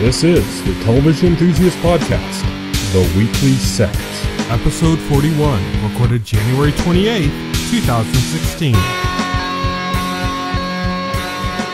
This is the Television Enthusiast Podcast, The Weekly Set. Episode 41, recorded January 28th, 2016.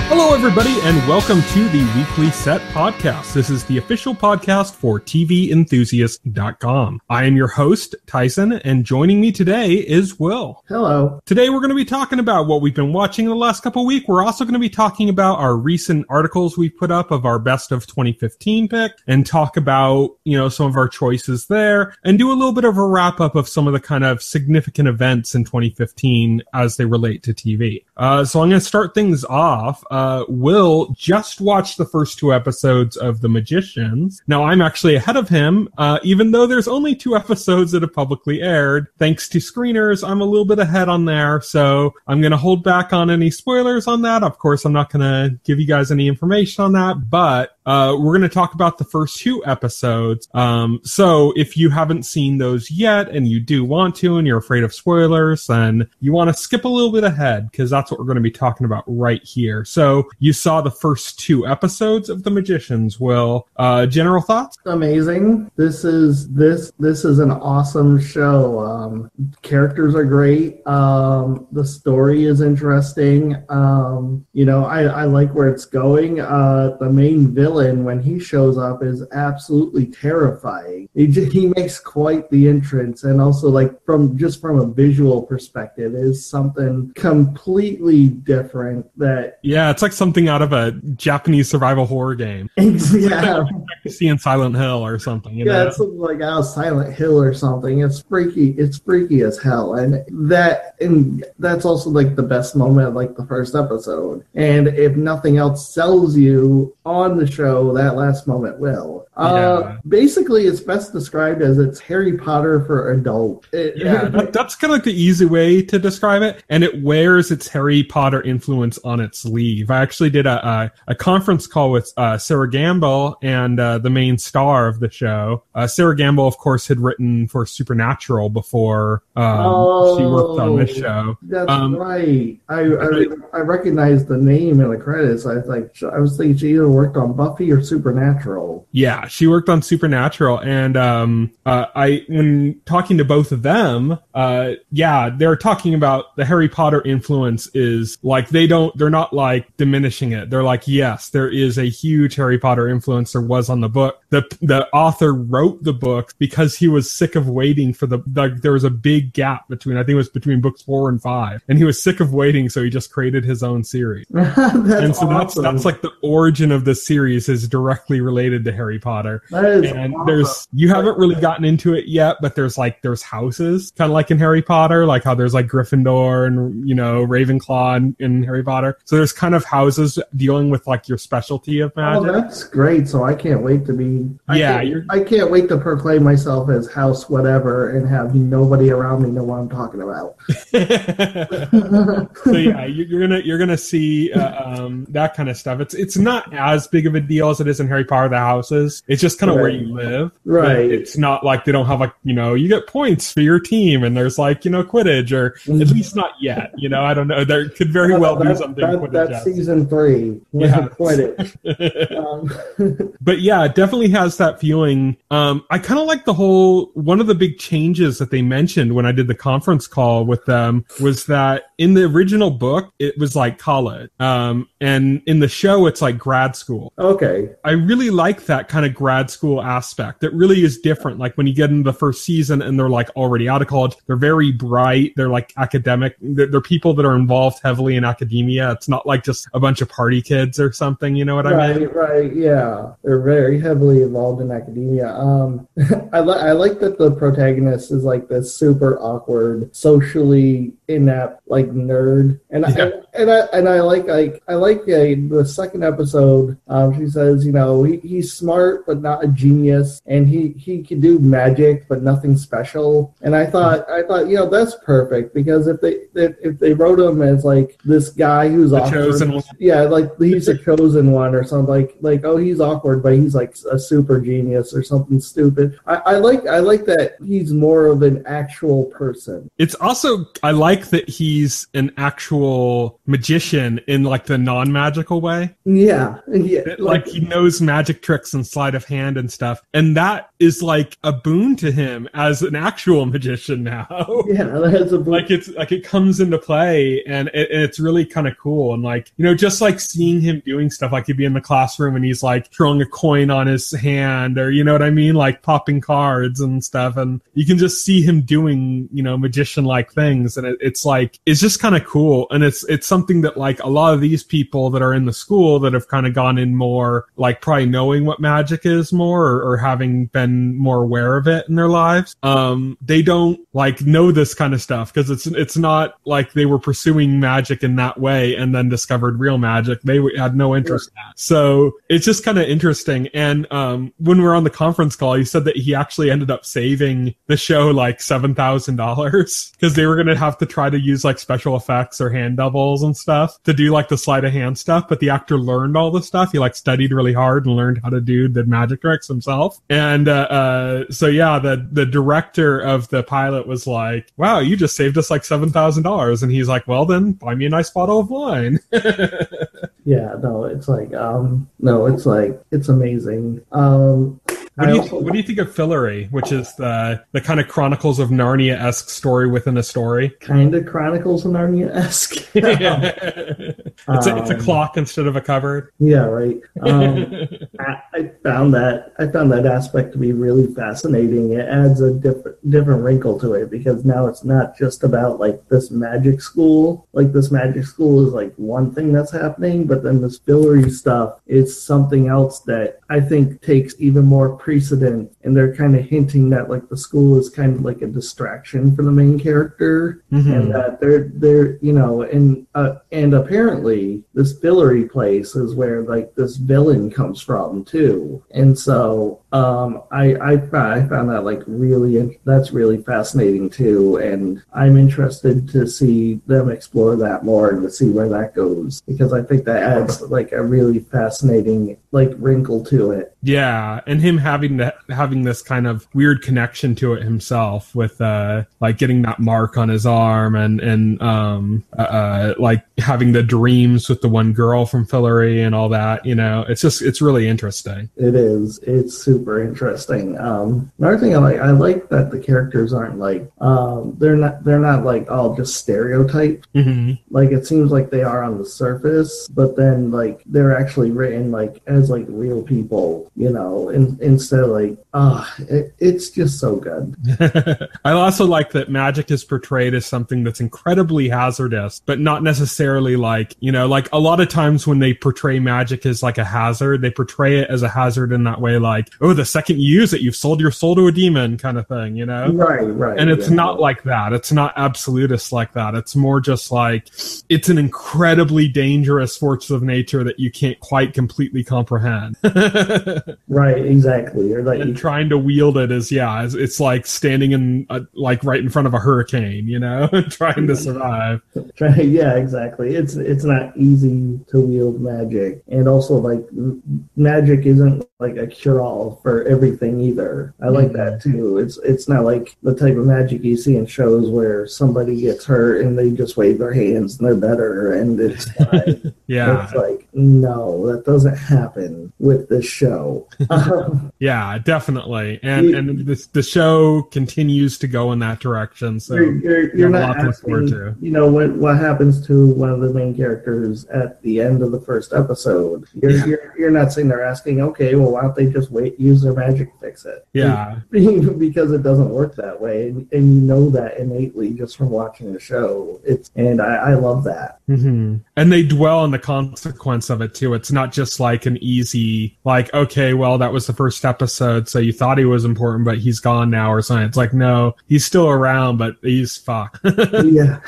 Hello, everybody, and welcome to the Weekly Set Podcast. This is the official podcast for TVenthusiast.com. I am your host, Tyson, and joining me today is Will. Hello. Today, we're going to be talking about what we've been watching in the last couple of weeks. We're also going to be talking about our recent articles we've put up of our best of 2015 pick and talk about, you know, some of our choices there and do a little bit of a wrap up of some of the kind of significant events in 2015 as they relate to TV. Uh, so I'm going to start things off. Uh, Will just watched the first two episodes of The Magicians. Now I'm actually ahead of him, uh, even though there's only two episodes that have publicly aired. Thanks to screeners, I'm a little bit ahead on there, so I'm going to hold back on any spoilers on that. Of course, I'm not going to give you guys any information on that, but uh, we're going to talk about the first two episodes. Um, so if you haven't seen those yet and you do want to and you're afraid of spoilers, then you want to skip a little bit ahead because that's what we're going to be talking about right here. So you saw the first two episodes of The Magicians. Will, uh, general thoughts? Amazing. This is this this is an awesome show. Um, characters are great. Um, the story is interesting. Um, you know, I, I like where it's going. Uh, the main villain when he shows up is absolutely terrifying. He just, he makes quite the entrance, and also like from just from a visual perspective, is something completely different. That Yeah, it's like something out of a Japanese survival horror game. yeah, see in Silent Hill or something. You yeah, know? it's something like out of Silent Hill or something. It's freaky. It's freaky as hell, and that and that's also like the best moment, of, like the first episode. And if nothing else sells you on the show, that last moment will. Uh, Yeah. basically, it's best described as it's Harry Potter for adult. It- yeah, that, that's kind of like the easy way to describe it. And it wears its Harry Potter influence on its sleeve. I actually did a a, a conference call with uh, Sera Gamble and uh, the main star of the show. Uh, Sera Gamble, of course, had written for Supernatural before um, she worked on this Oh. show. That's Um, right. I, I I recognized the name in the credits. I was like, I was thinking she either worked on Buffy or Supernatural. Yeah, she worked on Supernatural, and um, uh, I when talking to both of them, uh, yeah, they're talking about the Harry Potter influence is like they don't, they're not like diminishing it. They're like, yes, there is a huge Harry Potter influence. There was on the book. the The author wrote the book because he was sick of waiting for the like. There was a big gap between, I think it was between books four and five, and he was sick of waiting, so he just created his own series and so that's that's like the origin of the series is directly related to Harry Potter. Is And awesome. there's you haven't really gotten into it yet, but there's like there's houses, kind of like in Harry Potter, like how there's like Gryffindor and you know Ravenclaw in, in Harry Potter. So there's kind of houses dealing with like your specialty of Oh, magic. that's great. So I can't wait to be. I Yeah, can't, I can't wait to proclaim myself as House whatever and have nobody around me know what I'm talking about. so yeah, you- you're gonna you're gonna see uh, um, that kind of stuff. It's it's not as big of a deal as it is in Harry Potter. The houses, it's just kind of where you live. Right. It's not like they don't have like you know you get points for your team and there's like you know Quidditch or at least not yet. You know I don't know. There could very well be something that- Quidditch. that's has. season three. Yeah. Quidditch. Um, but yeah, it definitely has that feeling. Um, I kind of like the whole one of the big changes that they mentioned when I did the conference call with them was that in the original book it was like college, um, and in the show it's like grad school. okay. I really like that kind of grad school aspect. that really is different. Like when you get into the first season and they're like already out of college, they're very bright. They're like academic. They're, they're people that are involved heavily in academia. It's not like just a bunch of party kids or something. You know what I mean? right, right. yeah. They're very heavily involved in academia. Um, I, li- I like that the protagonist is like this super awkward, socially inept, like nerd, and Yeah. I, and I and I like like I like uh, the second episode. Um, she says, you know, he, he's smart smart but not a genius, and he he could do magic but nothing special. And I thought I thought you know that's perfect because if they if, they wrote him as like this guy who's The awkward, chosen one. yeah, like he's a chosen one or something like like oh he's awkward but he's like a super genius or something stupid. I, I like I like that he's more of an actual person. It's also I like that he's an actual magician in like the non-magical way. Yeah, yeah, like he knows magic tricks and sleight of hand and stuff, and that is like a boon to him as an actual magician now. yeah, that's a like it's like it comes into play and, it, and it's really kind of cool. And like you know just like seeing him doing stuff like he'd be in the classroom and he's like throwing a coin on his hand or you know what i mean? Like popping cards and stuff. And you can just see him doing you know magician like things. And it, it's like it's just kind of cool. And it's it's something that like a lot of these people that are in the school that have kind of gone in more like probably knowing what magic is more or, or having been more aware of it in their lives. Um they don't like know this kind of stuff because it's it's not like they were pursuing magic in that way and then discovered real magic. They had no interest in that. So it's just kind of interesting. And um when we were on the conference call he said that he actually ended up saving the show like seven thousand dollars because they were gonna have to try to use like special effects or hand doubles and stuff to do like the sleight of hand stuff but the actor learned all the stuff. He like studied really hard and learned how to do the magic tricks himself and uh, uh so yeah the the director of the pilot was like wow you just saved us like seven thousand dollars and he's like well then buy me a nice bottle of wine Yeah, no, it's like um no, it's like it's amazing. Um What do you also- What do you think of Fillory, which is the the kind of Chronicles of Narnia esque story within a story? kind of Chronicles of Narnia esque. it's a, it's a Um, clock instead of a cupboard. yeah, right. Um, I, I found that I found that aspect to be really fascinating. It adds a different different wrinkle to it because now it's not just about like this magic school. Like this magic school is like one thing that's happening, but then this Fillory stuff is something else that I think takes even more precedent. And they're kind of hinting that like the school is kind of like a distraction for the main character Mhm. and that they're they're you know and uh, and apparently this Fillory place is where like this villain comes from too. And so um I I, I found that like really that's really fascinating too and I'm interested to see them explore that more and to see where that goes because I think that adds like a really fascinating like wrinkle to it Yeah, and him having that having this kind of weird connection to it himself, with uh, like getting that mark on his arm, and and um, uh, uh, like having the dreams with the one girl from Fillory and all that. You know, it's just it's really interesting. It is. It's super interesting. Um, another thing I like, I like that the characters aren't like, um, they're not, they're not like all just stereotyped. hmm Like it seems like they are on the surface, but then like they're actually written like as like real people, you know, in, instead of like, ah, it, it's just so good. I also like that magic is portrayed as something that's incredibly hazardous, but not necessarily like, you know, like a lot of times when they portray magic as like a hazard, they portray it as a hazard in that way, like, oh, the second you use it, you've sold your soul to a demon kind of thing, you know? Right, right. And it's yeah. not like that. It's not absolutist like that. It's more just like it's an incredibly dangerous force of nature that you can't quite completely comprehend. right, exactly. Or like, and trying to wield it is yeah it's, it's like standing in a, like right in front of a hurricane you know trying to survive yeah, exactly. It's it's not easy to wield magic, and also like magic isn't like a cure all for everything either. I like that too. It's it's not like the type of magic you see in shows where somebody gets hurt and they just wave their hands and they're better and it's fine. yeah It's like no, that doesn't happen with this show. Um, yeah definitely and You- and this the show continues to go in that direction so you're you're, you you're not lot to look forward asking, to. you know what what happens to one of the main characters at the end of the first episode. You're Yeah. you're, you're not sitting there asking, okay, well, why don't they just wait, use their magic to fix it? yeah because it doesn't work that way, and, and you know that innately just from watching the show. It's and I, I love that. hmm And they dwell on the consequence of it too. It's not just like an easy, like, okay, well, that was the first episode, so you thought he was important, but he's gone now or something. It's like, no, he's still around, but he's fucked. yeah,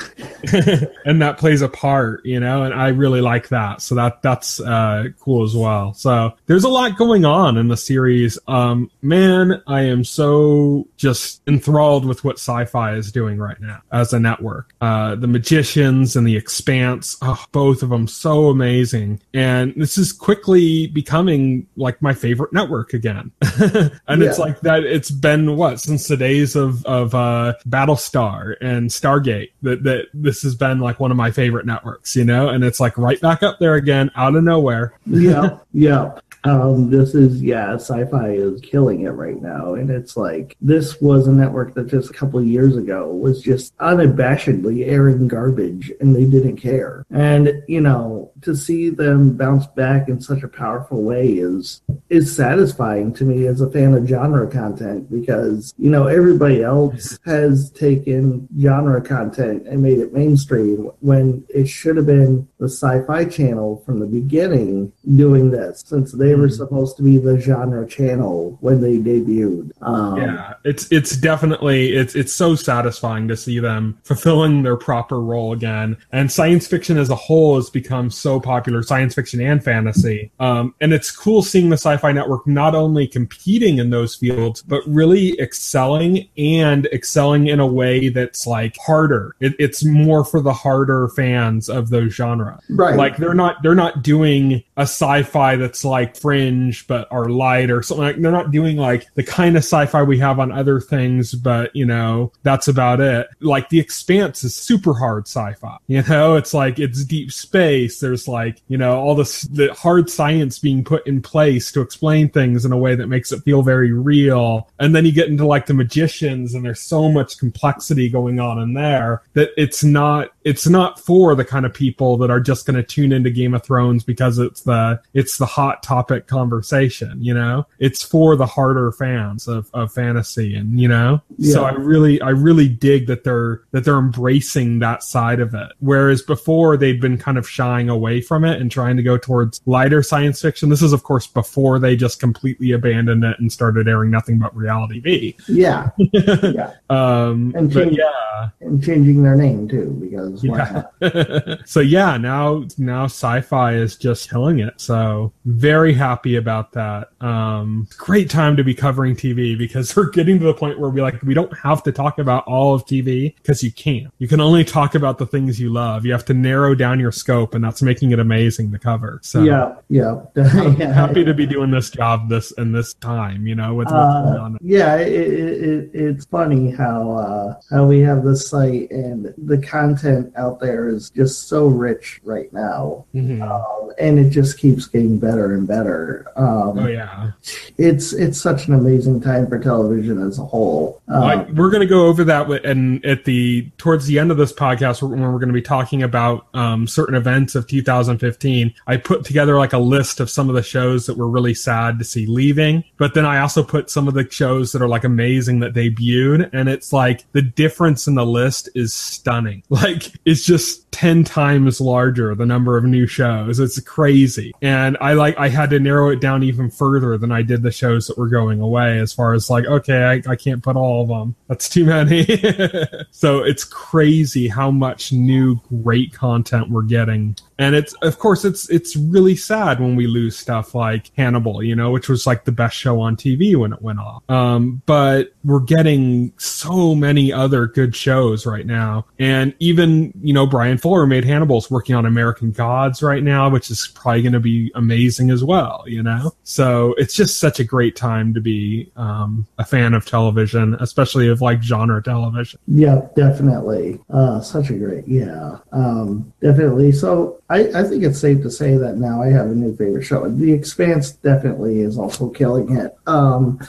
and that plays a part, you know, and I really like that. So that that's uh, cool as well. So there's a lot going on in the series. Um, man, I am so just enthralled with what SyFy is doing right now as a network. Uh, the Magicians and The Expanse, oh, both of them so amazing. And this is quickly becoming like my favorite network again. and yeah. it's like that. It's been what since the days of of uh, Battlestar and Stargate that that this has been like one of my favorite networks. You know, and it's like right back up there again out of nowhere. yeah, yeah. Um, this is yeah, SyFy is killing it right now, and it's like this was a network that just a couple of years ago was just unabashedly airing garbage, and they didn't care. And you know, to see them bounce back in such a powerful way is is satisfying to me as a fan of genre content because you know everybody else has taken genre content and made it mainstream when it should have been the Sci-Fi Channel from the beginning doing this since they they were mm-hmm. supposed to be the genre channel when they debuted. Um, yeah, it's it's definitely it's it's so satisfying to see them fulfilling their proper role again. And science fiction as a whole has become so popular, science fiction and fantasy. Um, and it's cool seeing the Sci-Fi Network not only competing in those fields, but really excelling and excelling in a way that's like harder. It, it's more for the harder fans of those genres. Right. Like they're not they're not doing a sci-fi that's like fringe but are light or something like they're not doing like the kind of sci-fi we have on other things but you know that's about it. Like the expanse is super hard sci-fi you know? It's like it's deep space. There's like you know all this the hard science being put in place to explain things in a way that makes it feel very real. And then you get into like the magicians and there's so much complexity going on in there that it's not it's not for the kind of people that are just going to tune into game of thrones because it's the it's the hot topic topic you know? It's for the harder fans of, of fantasy and you know? Yeah. so i really i really dig that they're that they're embracing that side of it. Whereas before they'd been kind of shying away from it and trying to go towards lighter science fiction. This is of course before they just completely abandoned it and started airing nothing but reality v. Yeah. Yeah. Um and change, yeah. and changing their name too because yeah. so yeah now now SyFy is just killing it. So very happy about that. Um, great time to be covering TV because we're getting to the point where we like we don't have to talk about all of TV because you can't. You can only talk about the things you love. You have to narrow down your scope, and that's making it amazing to cover. So yeah, yeah, yeah happy to be doing this job this in this time. You know, with uh, yeah, it, it, it's funny how uh, how we have the site and the content out there is just so rich right now, mm-hmm. um, and it just keeps getting better and better better. Um, oh yeah, it's it's such an amazing time for television as a whole. Um, we're going to go over that, and at the towards the end of this podcast, when we're going to be talking about um, certain events of 2015, I put together like a list of some of the shows that were really sad to see leaving, but then I also put some of the shows that are like amazing that debuted, and it's like the difference in the list is stunning. Like it's just ten times larger the number of new shows. It's crazy, and I like I had to narrow it down even further than I did the shows that were going away. As far as like, okay, I, I can't put all of them. That's too many. so it's crazy how much new great content we're getting and it's of course it's it's really sad when we lose stuff like Hannibal, you know, which was like the best show on TV when it went off. Um, but we're getting so many other good shows right now, and even you know Bryan Fuller made Hannibal's working on American Gods right now, which is probably going to be amazing as well, you know. So it's just such a great time to be um, a fan of television, especially of like genre television. Yeah, definitely. Uh, such a great, yeah, um, definitely. So I, I think it's safe to say that now I have a new favorite show. The Expanse definitely is also killing it. Um,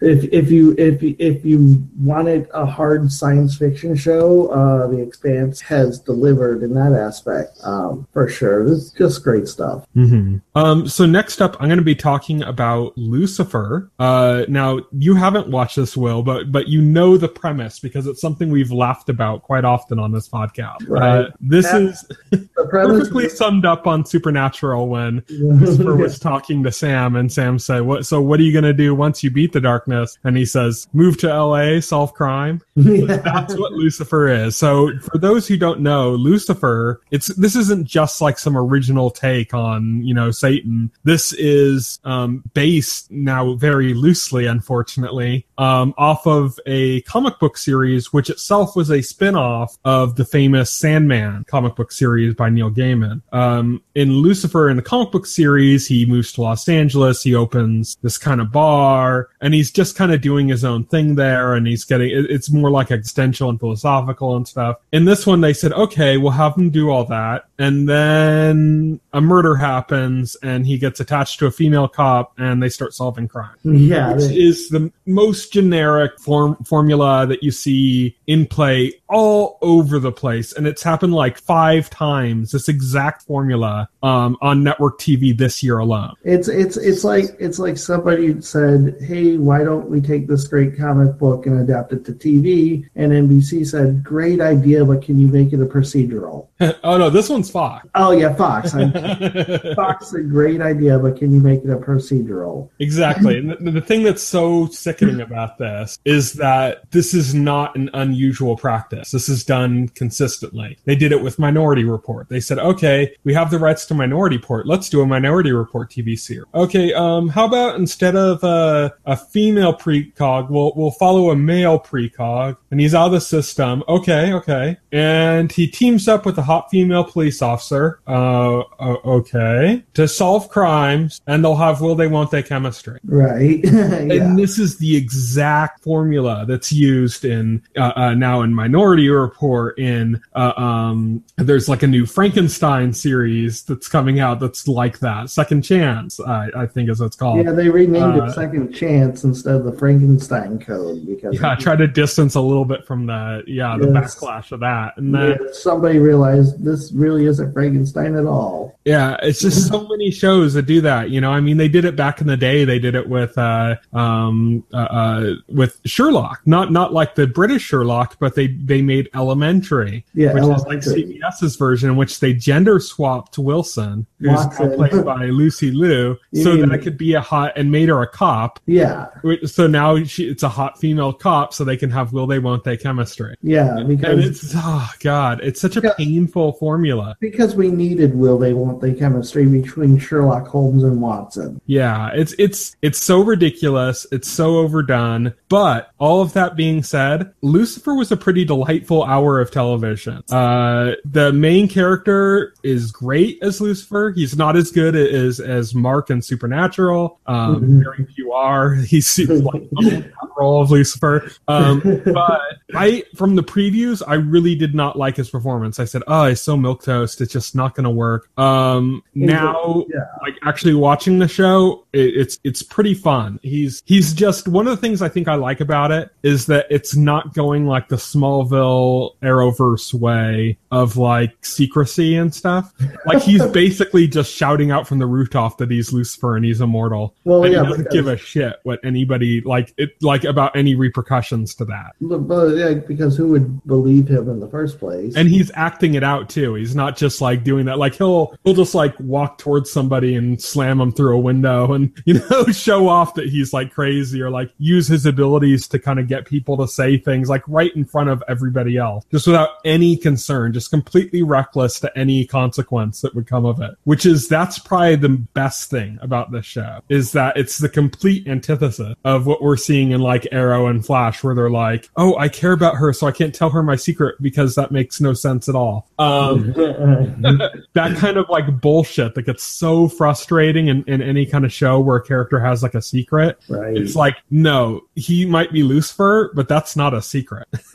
if if you if if you wanted a hard science fiction show, uh, The Expanse has delivered in that aspect um, for sure. It's just great stuff. Mm-hmm. Um, so next up, I'm going to be talking about Lucifer. Uh, now you haven't watched this, Will, but but you know the premise because it's something we've laughed about quite often on this podcast. Right. Uh, this that, is the premise perfectly summed up on Supernatural when Lucifer was talking to Sam, and Sam said, "What? So what are you gonna do once you beat the darkness?" And he says, "Move to L.A., solve crime." That's what Lucifer is. So for those who don't know, Lucifer, it's this isn't just like some original take on you know Satan. This is um, based now very loosely, unfortunately, um, off of a comic book series, which itself was a spin-off of the famous Sandman comic book series by Neil Gaiman. Um, in Lucifer, in the comic book series, he moves to Los Angeles. He opens this kind of bar, and he's just kind of doing his own thing there. And he's getting it, it's more like existential and philosophical and stuff. In this one, they said, okay, we'll have him do all that, and then a murder happens, and he gets attached to a female cop, and they start solving crime. Yeah, Which is the most generic form formula that you see in play all over the place, and it's happened like five times. This exact formula um, on network TV this year alone. It's it's it's like it's like somebody said, "Hey, why don't we take this great comic book and adapt it to TV?" And NBC said, "Great idea, but can you make it a procedural?" oh no, this one's Fox. Oh yeah, Fox. Fox, a great idea, but can you make it a procedural? Exactly. And the, the thing that's so sickening about this is that this is not an unusual practice. This is done consistently. They did it with Minority Report. They said, okay, we have the rights to Minority Report. Let's do a Minority Report TV series. Okay, um, how about instead of uh, a female precog, we'll, we'll follow a male precog and he's out of the system. Okay, okay. And he teams up with a hot female police officer. Uh, okay. To solve crimes and they'll have will they, won't they chemistry. Right? yeah. And this is the exact formula that's used in uh, uh, now in Minority Report. In uh, um, there's like a new Frankenstein series that's coming out that's like that. Second Chance, I, I think is what it's called. Yeah, they renamed Uh, it Second Chance instead of the Frankenstein Code because Yeah, I try to distance a little bit from the yeah the Yes. backlash of that, and Yeah, then somebody realized this really isn't Frankenstein at all. Yeah, it's just so many shows that do that. You know, I mean, they did it back in the day. They did it with uh, um, uh, uh, with Sherlock, not not like the British Sherlock, but they they made Elementary, Yeah, which is like CBS's version, in which they gender swapped Wilson, who's Watson. played by Lucy Liu, You so mean- that it could be a hot and made her a cop. Yeah, So now she, it's a hot female cop, so they can have will they won't they chemistry. yeah, And because it's oh god, it's such a painful formula. because we needed will they won't they chemistry between Sherlock Holmes and Watson. Yeah, it's it's it's so ridiculous. It's so overdone. But all of that being said, Lucifer was a pretty delightful hour of television. Uh, the main character is great as Lucifer. He's not as good as as Mark in Supernatural. Um, Mhm. very few are. He's like the role of Lucifer. Um, but I, from the previews, I really did not like his performance. I said, "Oh, he's so milk toast. It's just not going to work." Um, now, Yeah. like actually watching the show, it, it's it's pretty fun. He's he's just one of the things I think I like about it is that it's not going like the Smallville Arrowverse way of like secrecy and stuff. Like he's basically just shouting out from the rooftop that he's Lucifer and he's immortal. Well, and yeah, he doesn't because- give a shit what anybody like it like about any repercussions to that. But, but, yeah, because who would believe him in the first place? And he's acting it out too. He's not just like doing that. Like he'll he'll just like walk towards somebody and slam them through a window and you know show off that he's like crazy or like use his abilities to kind of get people to say things like right in front of everybody else, just without any concern, just completely reckless to any consequence that would come of it. Which is that's probably the best thing about this show is that it's the complete antithesis of what we're seeing in like Arrow and Flash, where they're like, "Oh, I care about her, so I can't tell her my secret because that makes no sense at all." Um, that kind of like bullshit that gets so frustrating and, in any kind of show where a character has like a secret. right. It's like, no, he might be Lucifer, but that's not a secret.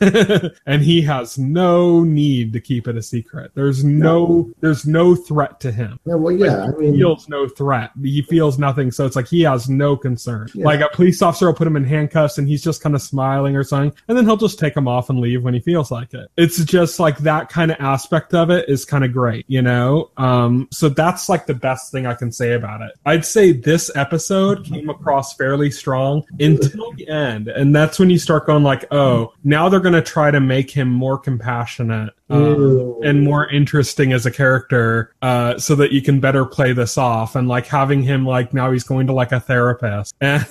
and he has no need to keep it a secret. There's no, there's no threat to him. yeah, well, yeah. I He mean, feels no threat. He feels nothing. So it's like he has no concern. Yeah. Like a police officer will put him in handcuffs and he's just kind of smiling or something. And then he'll just take him off and leave when he feels like it. It's just like that kind of aspect of it is kind of great, you know? Um, so that's like the best thing I can say about it. I'd say this episode came across fairly strong until the end. And that's when you start going like, oh, now they're going to try to make him more compassionate um, and more interesting as a character, uh, so that you can better play this off. And like having him like now he's going to like a therapist, and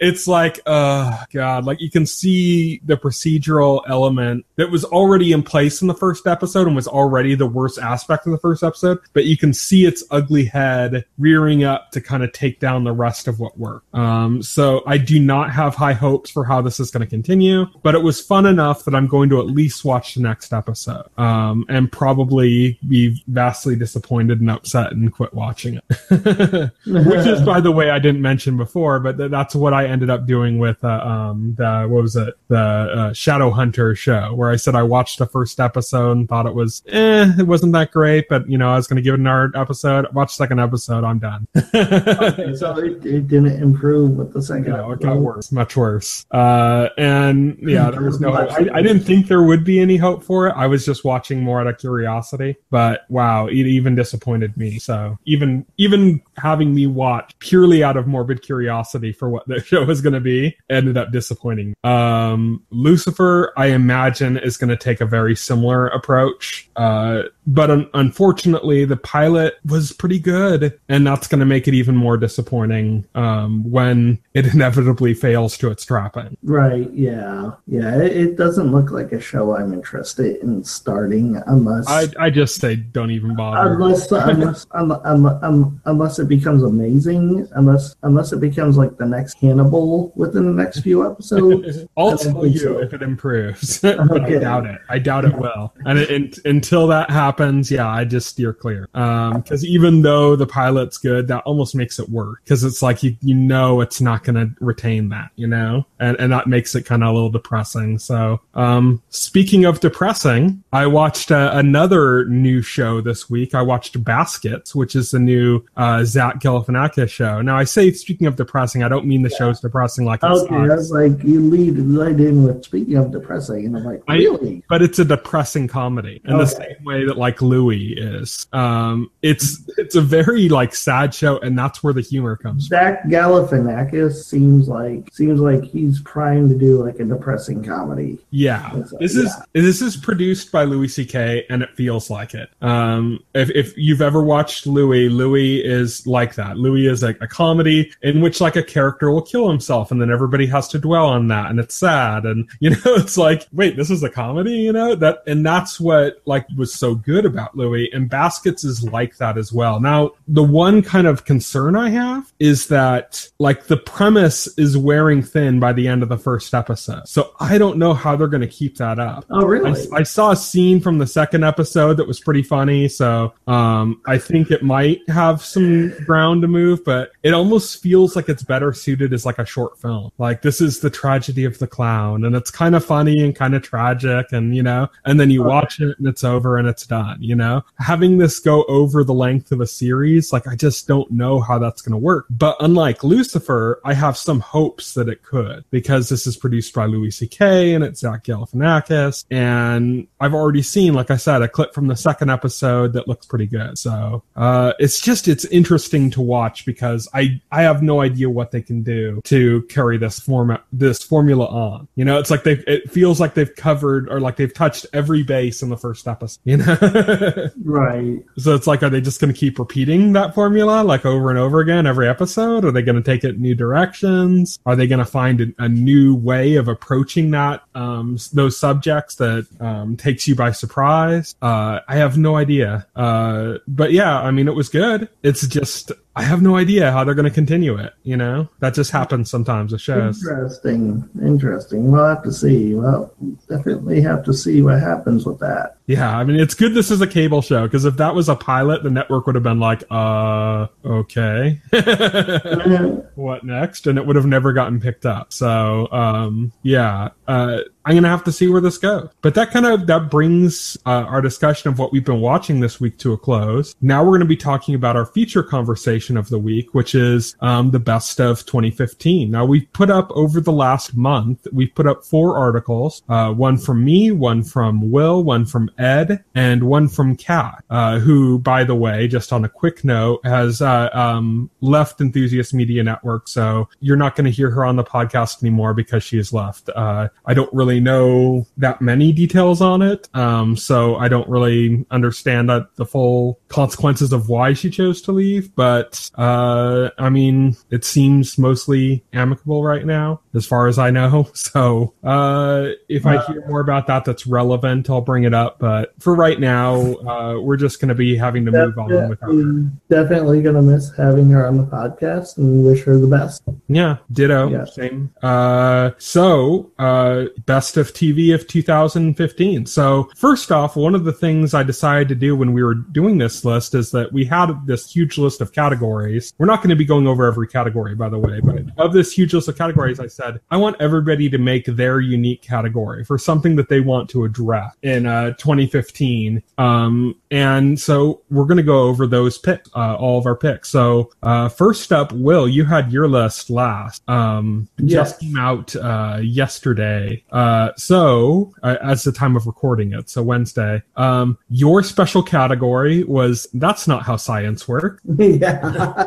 it's like, uh, God, like you can see the procedural element that was already in place in the first episode and was already the worst aspect of the first episode, but you can see its ugly head rearing up to kind of take down the rest of what worked. Um, so I do not have high hopes for how this is going to continue, but it was fun enough that I'm going to at least watch the next episode um, and probably be vastly disappointed and upset and quit watching it. Which is, by the way, I didn't mention before, but th- that's what I ended up doing with uh, um, the what was it, the uh, Shadow Hunter show, where I said I watched the first episode and thought it was, eh, it wasn't that great, but you know I was going to give it another episode. Watch the second episode, I'm done. okay, so it, it, didn't improve with the second. No, it got worse, much worse. Uh, and yeah, there was no. I, I, didn't think there would be any hope for it. I was just watching more out of curiosity. But wow, it even disappointed me. So even even having me watch purely out of morbid curiosity for what the show was going to be ended up disappointing. Um, Lucifer, I imagine, is going to take a very similar approach. Uh, but un- unfortunately, the pilot was pretty good, and that's going to make it even more disappointing um, when it inevitably fails to its trapping. Right? Yeah, yeah. It, it, doesn't look like a show I'm interested in starting unless I, I just say don't even bother. Unless unless, unless unless it becomes amazing, unless unless it becomes like the next Hannibal within the next few episodes. I'll tell you so. if it improves, but okay. I doubt it. I doubt it will. And it, it, until that happens, yeah, I just steer clear. Because um, even though the pilot's good, that almost makes it work. Because it's like you you know it's not going to retain that, you know, and and that makes it kind of a little depressing. So, um, speaking of depressing, I watched uh, another new show this week. I watched Baskets, which is the new uh, Zach Galifianakis show. Now, I say speaking of depressing, I don't mean the yeah. show's depressing like okay. I was like you lead right in with speaking of depressing, and I'm like really, I, but it's a depressing comedy in okay. the same way that like Louie is. Um, it's it's a very like sad show, and that's where the humor comes. From. Zach Galifianakis seems like seems like he's trying to do like a depressing comedy. Yeah, this yeah. is this is produced by Louis C.K. and it feels like it. Um, if if you've ever watched Louie, Louie is like that. Louie is like a comedy in which like a character will kill himself, and then everybody has to dwell on that, and it's sad, and you know it's like wait, this is a comedy, you know that, and that's what like was so good about Louie, and Baskets is like that as well. Now the one kind of concern I have is that like the premise is wearing thin by the end of the first episode, so I don't know how they're going to keep that up. Oh really? I, I saw a scene from the second episode that was pretty funny, so um, I think it might have some ground to move, but it almost feels like it's better suited as like a short film. Like this is the tragedy of the clown, and it's kind of funny and kind of tragic, and you know, and then you watch it and it's over and it's done. You know, having this go over the length of a series, like I just don't know how that's going to work. But unlike Lucifer, I have some hopes that it could because this is produced by Louis C.K. and it's Zach Galifianakis, and I've already seen, like I said, a clip from the second episode that looks pretty good. So uh, it's just it's interesting to watch because I I have no idea what they can do to carry this format this formula on. You know, it's like they it feels like they've covered or like they've touched every base in the first episode. You know, right? So it's like, are they just going to keep repeating that formula like over and over again every episode? Are they going to take it new directions? Are they going to find a, a, new way of approaching that um, those subjects that um, takes you by surprise? Uh, I have no idea. Uh, but yeah, I mean, it was good. It's just I have no idea how they're going to continue it. You know, that just happens sometimes with shows. Interesting, interesting. We'll have to see. Well, definitely have to see what happens with that. Yeah, I mean, it's good this is a cable show because if that was a pilot, the network would have been like, uh, okay, what next? And it would have never gotten picked up. So, um, yeah, uh, I'm gonna have to see where this goes. But that kind of that brings uh, our discussion of what we've been watching this week to a close. Now we're going to be talking about our feature conversation of the week, which is um, the best of 2015. Now we've put up over the last month, we've put up four articles, uh, one from me, one from Will, one from Ed, and one from Kat, uh, who, by the way, just on a quick note, has uh, um, left Enthusiast Media Network. So you're not going to hear her on the podcast anymore because she has left. Uh, I don't really know that many details on it. Um, so I don't really understand that the full consequences of why she chose to leave. But, uh, I mean, it seems mostly amicable right now, as far as I know. So, uh, if I hear more about that that's relevant, I'll bring it up. But for right now, uh, we're just going to be having to move on with her. Definitely going to miss having her on the podcast and wish her the best. Yeah, ditto. Yeah. Same. Uh, so, uh, best of TV of 2015. So, first off, one of the things I decided to do when we were doing this list is that we had this huge list of categories. We're not going to be going over every category, by the way, but of this huge list of categories, I said, I want everybody to make their unique category for something that they want to address in uh, 2015. Um, and so we're going to go over those picks, uh, all of our picks. So, uh, first up, Will, you had your list last. Um, Yes. just came out uh, yesterday. Uh, so, uh, as the time of recording it, so Wednesday. Um, your special category was "That's not how science works," yeah.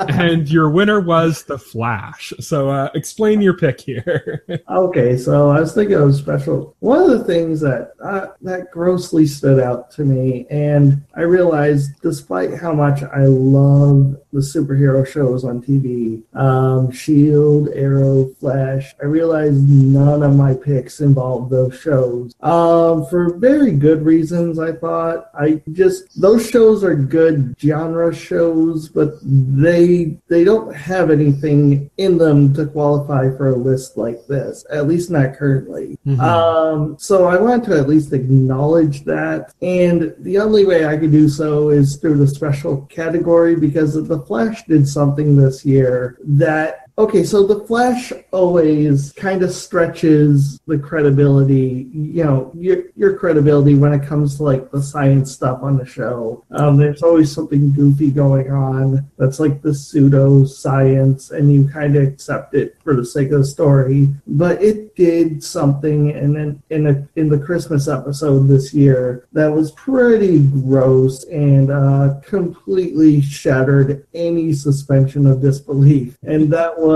and your winner was the Flash. So, uh, explain your pick here. Okay, so I was thinking of special. One of the things that uh, that grossly stood out to me, and I realized, despite how much I love the superhero shows on TV, um, Shield, Arrow, Flash, I realized none of my picks involved those shows. Um, for very good reasons, I thought. I just those shows are good genre shows, but they they don't have anything in them to qualify for a list like this. At least not currently. Mhm. Um, so I want to at least acknowledge that, and the only way I could do so is through the special category because the Flash did something this year that Okay, so the Flash always kind of stretches the credibility, you know, your your credibility when it comes to like the science stuff on the show. Um, there's always something goofy going on that's like the pseudo science, and you kind of accept it for the sake of the story. But it did something, and then in a in the Christmas episode this year that was pretty gross and uh, completely shattered any suspension of disbelief, and that was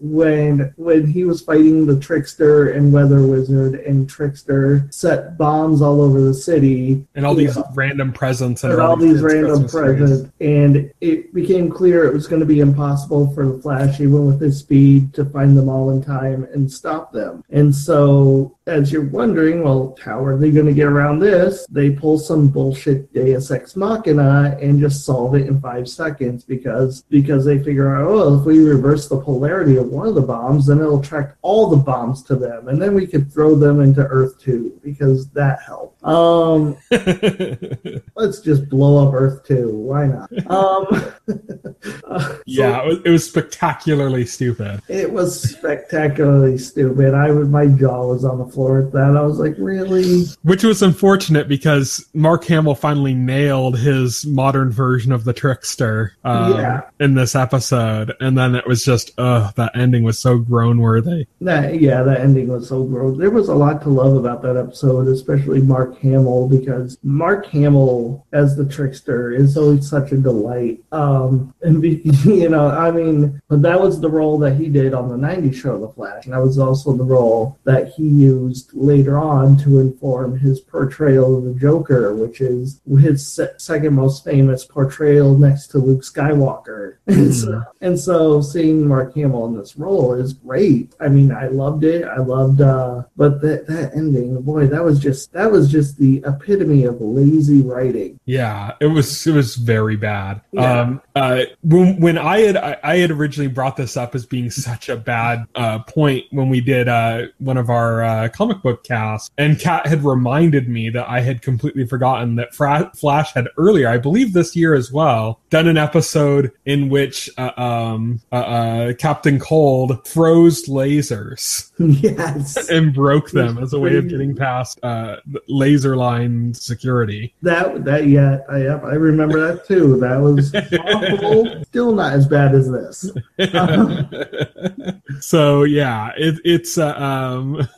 when when he was fighting the trickster and weather wizard and trickster set bombs all over the city. And all these Yeah. random presents and all these random presents. And it became clear it was going to be impossible for the flash even with his speed to find them all in time and stop them. And so as you're wondering well how are they going to get around this? They pull some bullshit deus ex machina and just solve it in five seconds because because they figure out oh if we reverse the polarity of one of the bombs then it'll attract all the bombs to them and then we could throw them into Earth-2 because that helped um let's just blow up Earth-2. Why not? Um, uh, so yeah, it was, it was spectacularly stupid. it was spectacularly stupid. I was my jaw was on the floor at that. I was like, really? Which was unfortunate because Mark Hamill finally nailed his modern version of the trickster um, Yeah. in this episode, and then it was just, ugh, that ending was so groan worthy. That yeah, that ending was so groan. There was a lot to love about that episode, especially Mark Hamill, because Mark Hamill as the trickster is always such a delight. Um, and be, you know, I mean, but that was the role that he did on the '90s show The Flash, and that was also the role that he used later on to inform his portrayal of the Joker, which is his se- second most famous portrayal next to Luke Skywalker. And so, and so seeing Mark Hamill in this role is great. I mean, I loved it. I loved, uh, but that that ending, boy, that was just that was just the epitome of lazy writing. Yeah, it was it was very bad. Yeah. Um, uh, when when when I had I, I had originally brought this up as being such a bad uh, point when we did uh, one of our uh, comic book casts, and Kat had reminded me that I had completely forgotten that Fra- Flash had earlier, I believe this year as well, done an episode in which uh, um, uh, uh, Captain Cold froze lasers yes. and broke them as a way of getting past uh, laser line security. That that yeah, I I remember that too. That was awful. Still not as bad as this. so yeah, it, it's uh, um,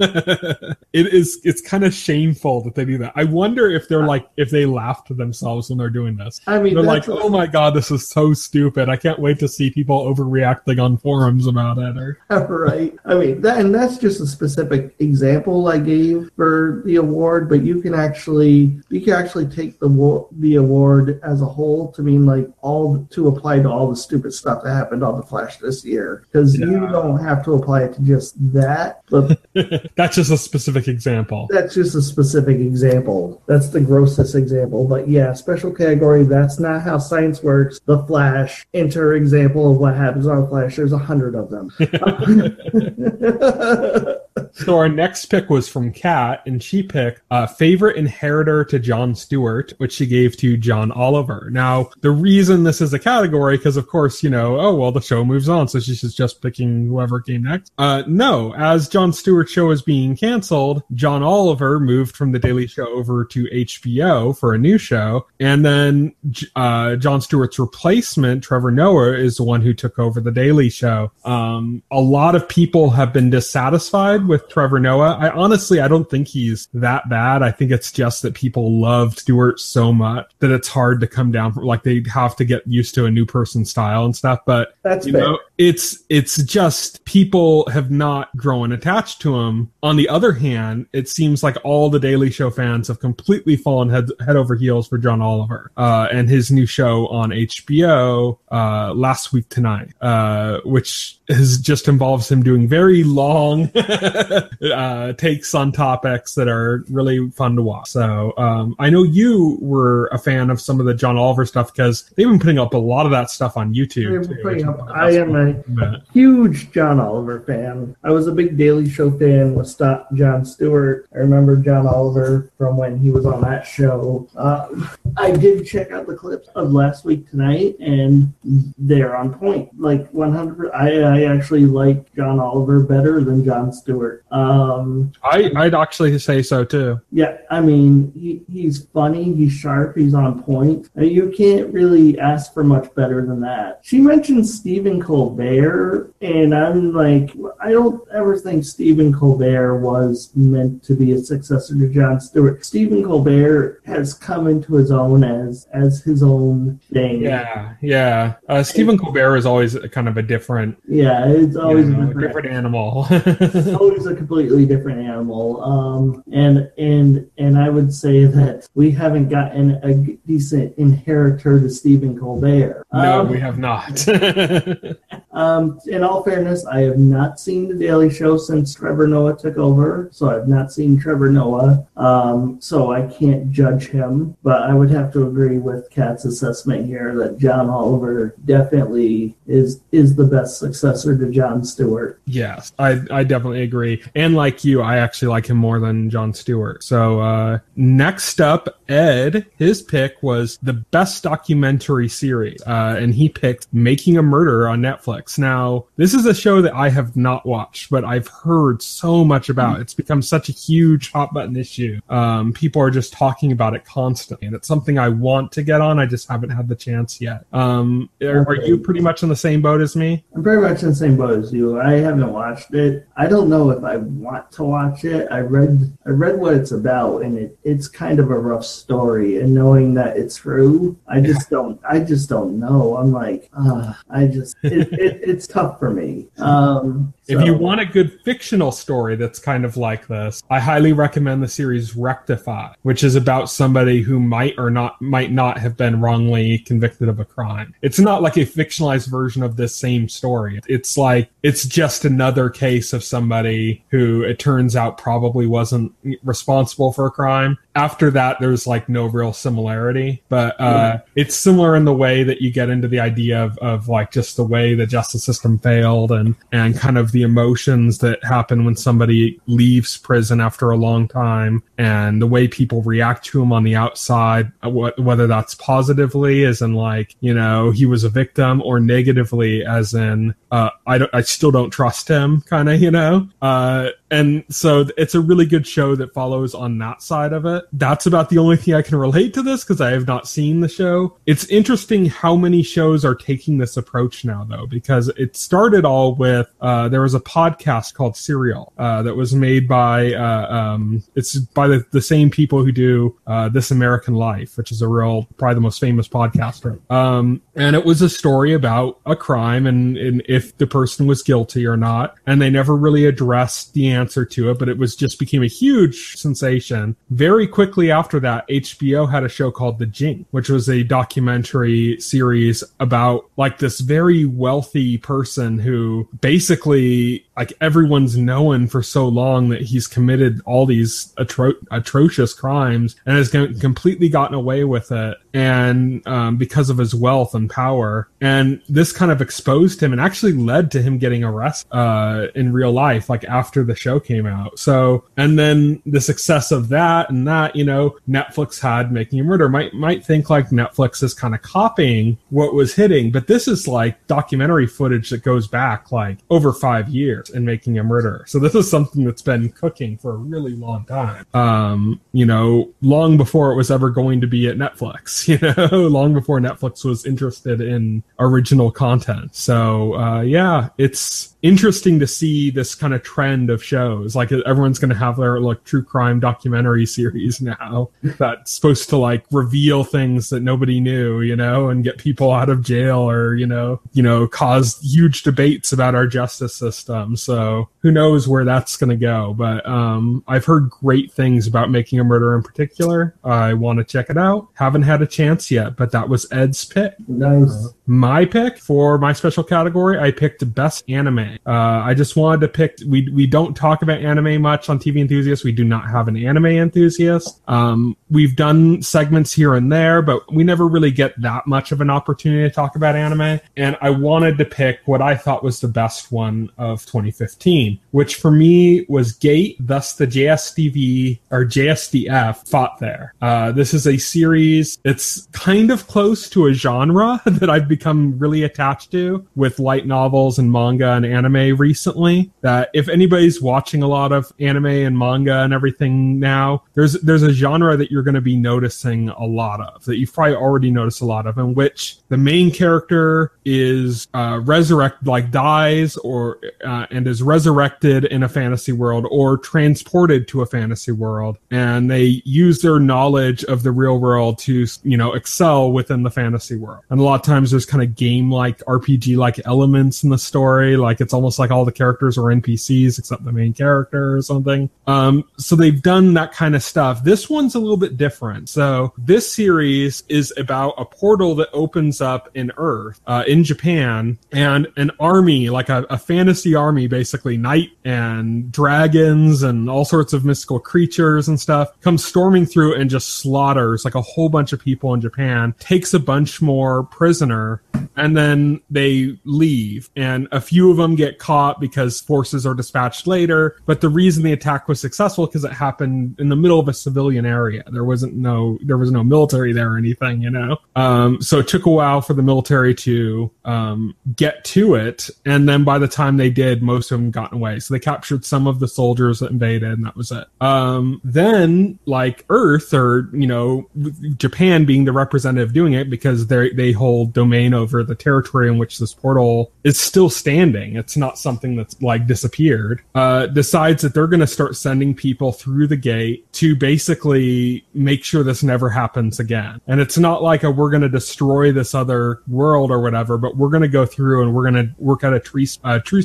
it is it's kind of shameful that they do that. I wonder if they're like if they laugh to themselves when they're doing this. I mean, They're like, that's- oh my god, this is so stupid. I can't wait to see people overreacting on forums about it. Or right. I mean, that, and that's just a specific example I gave for the award, but you can actually you can actually take the the award as a whole to mean like all to apply to all the stupid stuff that happened on the Flash this year because you don't have to apply it to just that, but that's just a specific example. that's just a specific example. That's the grossest example. But yeah, special category. That's not how science works. The Flash. Enter example of what happens on Flash. There's a hundred of them. So our next pick was from Kat, and she picked uh, favorite inheritor to Jon Stewart, which she gave to John Oliver. Now, the reason this is a category, because of course, you know, oh well, the show moves on, so she's just picking whoever came next. Uh, no, as Jon Stewart's show is being canceled, John Oliver moved from the Daily Show over to HBO for a new show, and then uh, Jon Stewart's replacement, Trevor Noah, is the one who took over the Daily Show. Um, a lot of people have been dissatisfied with Trevor Noah. I honestly, I don't think he's that bad. I think it's just that people loved Stewart so much that it's hard to come down from. Like they have to get used to a new person's style and stuff. But That's you fair. know, it's it's just people have not grown attached to him. On the other hand, it seems like all the Daily Show fans have completely fallen head head over heels for John Oliver uh, and his new show on HBO uh, last week tonight, uh, which is just involves him doing very long uh, takes on topics that are really fun to watch. So um, I know you were a fan of some of the John Oliver stuff because they've been putting up a lot of that stuff on YouTube. Too, up- I am but- huge John Oliver fan. I was a big Daily Show fan with Stop Jon Stewart. I remember John Oliver from when he was on that show. Uh, I did check out the clips of last week tonight, and they're on point. Like 100. I, I actually like John Oliver better than Jon Stewart. Um, I, I'd actually say so too. yeah, I mean, he, he's funny, he's sharp, he's on point. You can't really ask for much better than that. She mentioned Stephen Colbert, and I'm like, I don't ever think Stephen Colbert was meant to be a successor to Jon Stewart. Stephen Colbert has come into his own as as his own thing. Yeah, yeah. Uh, Stephen Colbert is always kind of a different, Yeah, it's you always know, a different, different animal. always a completely different animal. Um, and and and I would say that we haven't gotten a decent inheritor to Stephen Colbert. no, Um, we have not. Um, in all fairness, I have not seen The Daily Show since Trevor Noah took over, so I've not seen Trevor Noah. Um, so I can't judge him, but I would have to agree with Kat's assessment here that John Oliver definitely is is the best successor to Jon Stewart. yes, I, I definitely agree. And like you, I actually like him more than Jon Stewart. So uh, next up, Ed, his pick was the best documentary series, uh, and he picked Making a Murder on Netflix. Now, this is a show that I have not watched, but I've heard so much about. It's become such a huge hot button issue. Um, people are just talking about it constantly, and it's something I want to get on. I just haven't had the chance yet. Um, are, are you pretty much in the same boat as me? I'm very much in the same boat as you. I haven't watched it. I don't know if I want to watch it. I read I read what it's about, and it, it's kind of a rough story. And knowing that it's true, I just don't. I just don't know. I'm like, uh, I just it, it, it's tough for me. Um, if you want a good fictional story that's kind of like this, I highly recommend the series Rectify, which is about somebody who might or not might not have been wrongly convicted of a crime. It's not like a fictionalized version of this same story. It's like it's just another case of somebody who it turns out probably wasn't responsible for a crime. After that, there's like no real similarity, but uh, it's similar in the way that you get into the idea of, of like just the way the justice system failed and and kind of the emotions that happen when somebody leaves prison after a long time and the way people react to him on the outside, uh, whether that's positively as in like you know he was a victim or negatively as in uh, I don't I still don't trust him kind of you know uh, and so it's a really good show that follows on that side of it. That's about the only thing I can relate to this because I have not seen the show. It's interesting how many shows are taking this approach now, though, because it started all with uh, there was a podcast called Serial uh, that was made by uh, um, it's by the, the same people who do uh, This American Life, which is a real probably the most famous podcaster. Um, and it was a story about a crime and, and if the person was guilty or not, and they never really addressed the answer to it, but it was just became a huge sensation. Very quickly after that, HBO had a show called The Jinx, which was a documentary series about like this very wealthy person who basically like everyone's known for so long that he's committed all these atro- atrocious crimes and has completely gotten away with it and um, because of his wealth and power. And this kind of exposed him and actually led to him getting arrested uh, in real life like after the show came out. So and then the success of that and that you know netflix had making a murder. Might might think like netflix is kind of copying what was hitting but this is like documentary footage that goes back like over five years in making a murder so this is something that's been cooking for a really long time um you know long before it was ever going to be at netflix you know, long before Netflix was interested in original content. So, uh, yeah, it's interesting to see this kind of trend of shows. Like everyone's going to have their like true crime documentary series now that's supposed to like reveal things that nobody knew, you know, and get people out of jail or, you know, you know, cause huge debates about our justice system. So who knows where that's going to go. But, um, I've heard great things about making a murder in particular. I want to check it out. Haven't had a chance yet, but that was Ed's pick. Nice. Uh, my pick for my special category, I picked best anime. Uh, I just wanted to pick. We we don't talk about anime much on TV Enthusiasts. We do not have an anime enthusiast. Um, we've done segments here and there, but we never really get that much of an opportunity to talk about anime. And I wanted to pick what I thought was the best one of 2015, which for me was Gate. Thus, the JSDV or JSDF fought there. Uh, this is a series. It's kind of close to a genre that I've become really attached to with light novels and manga and anime recently. That if anybody's watching a lot of anime and manga and everything now, there's there's a genre that you're going to be noticing a lot of that you've probably already noticed a lot of, in which the main character is uh, resurrected, like dies, or uh, and is resurrected in a fantasy world or transported to a fantasy world, and they use their knowledge of the real world to you know excel within the fantasy world. And a lot of times there's kind of game like RPG like elements in the story. Like it's almost like all the characters are NPCs except the main character or something. Um, so they've done that kind of stuff. This one's a little bit different. So this series is about a portal that opens up in Earth, uh, in Japan, and an army, like a, a fantasy army, basically knight and dragons and all sorts of mystical creatures and stuff, comes storming through and just slaughters like a whole bunch of people in Japan, takes a bunch more prisoner, and then they leave. And a few of them get caught because forces are dispatched later. But the reason the attack was successful because it happened in the middle of a civilian area. There wasn't no there was no military there or anything, you know. Um, so it took a while for the military to um, get to it, and then by the time they did, most of them got away. So they captured some of the soldiers that invaded, and that was it. Um, then, like Earth or you know Japan being the representative doing it because they they hold domain over the territory in which this portal is still standing. It's not something that's like disappeared. Uh, decides that they're going to start sending people through the gate to basically make sure this never happens again. And it's not like a, we're going to destroy this other world or whatever, but we're going to go through and we're going to work out a truce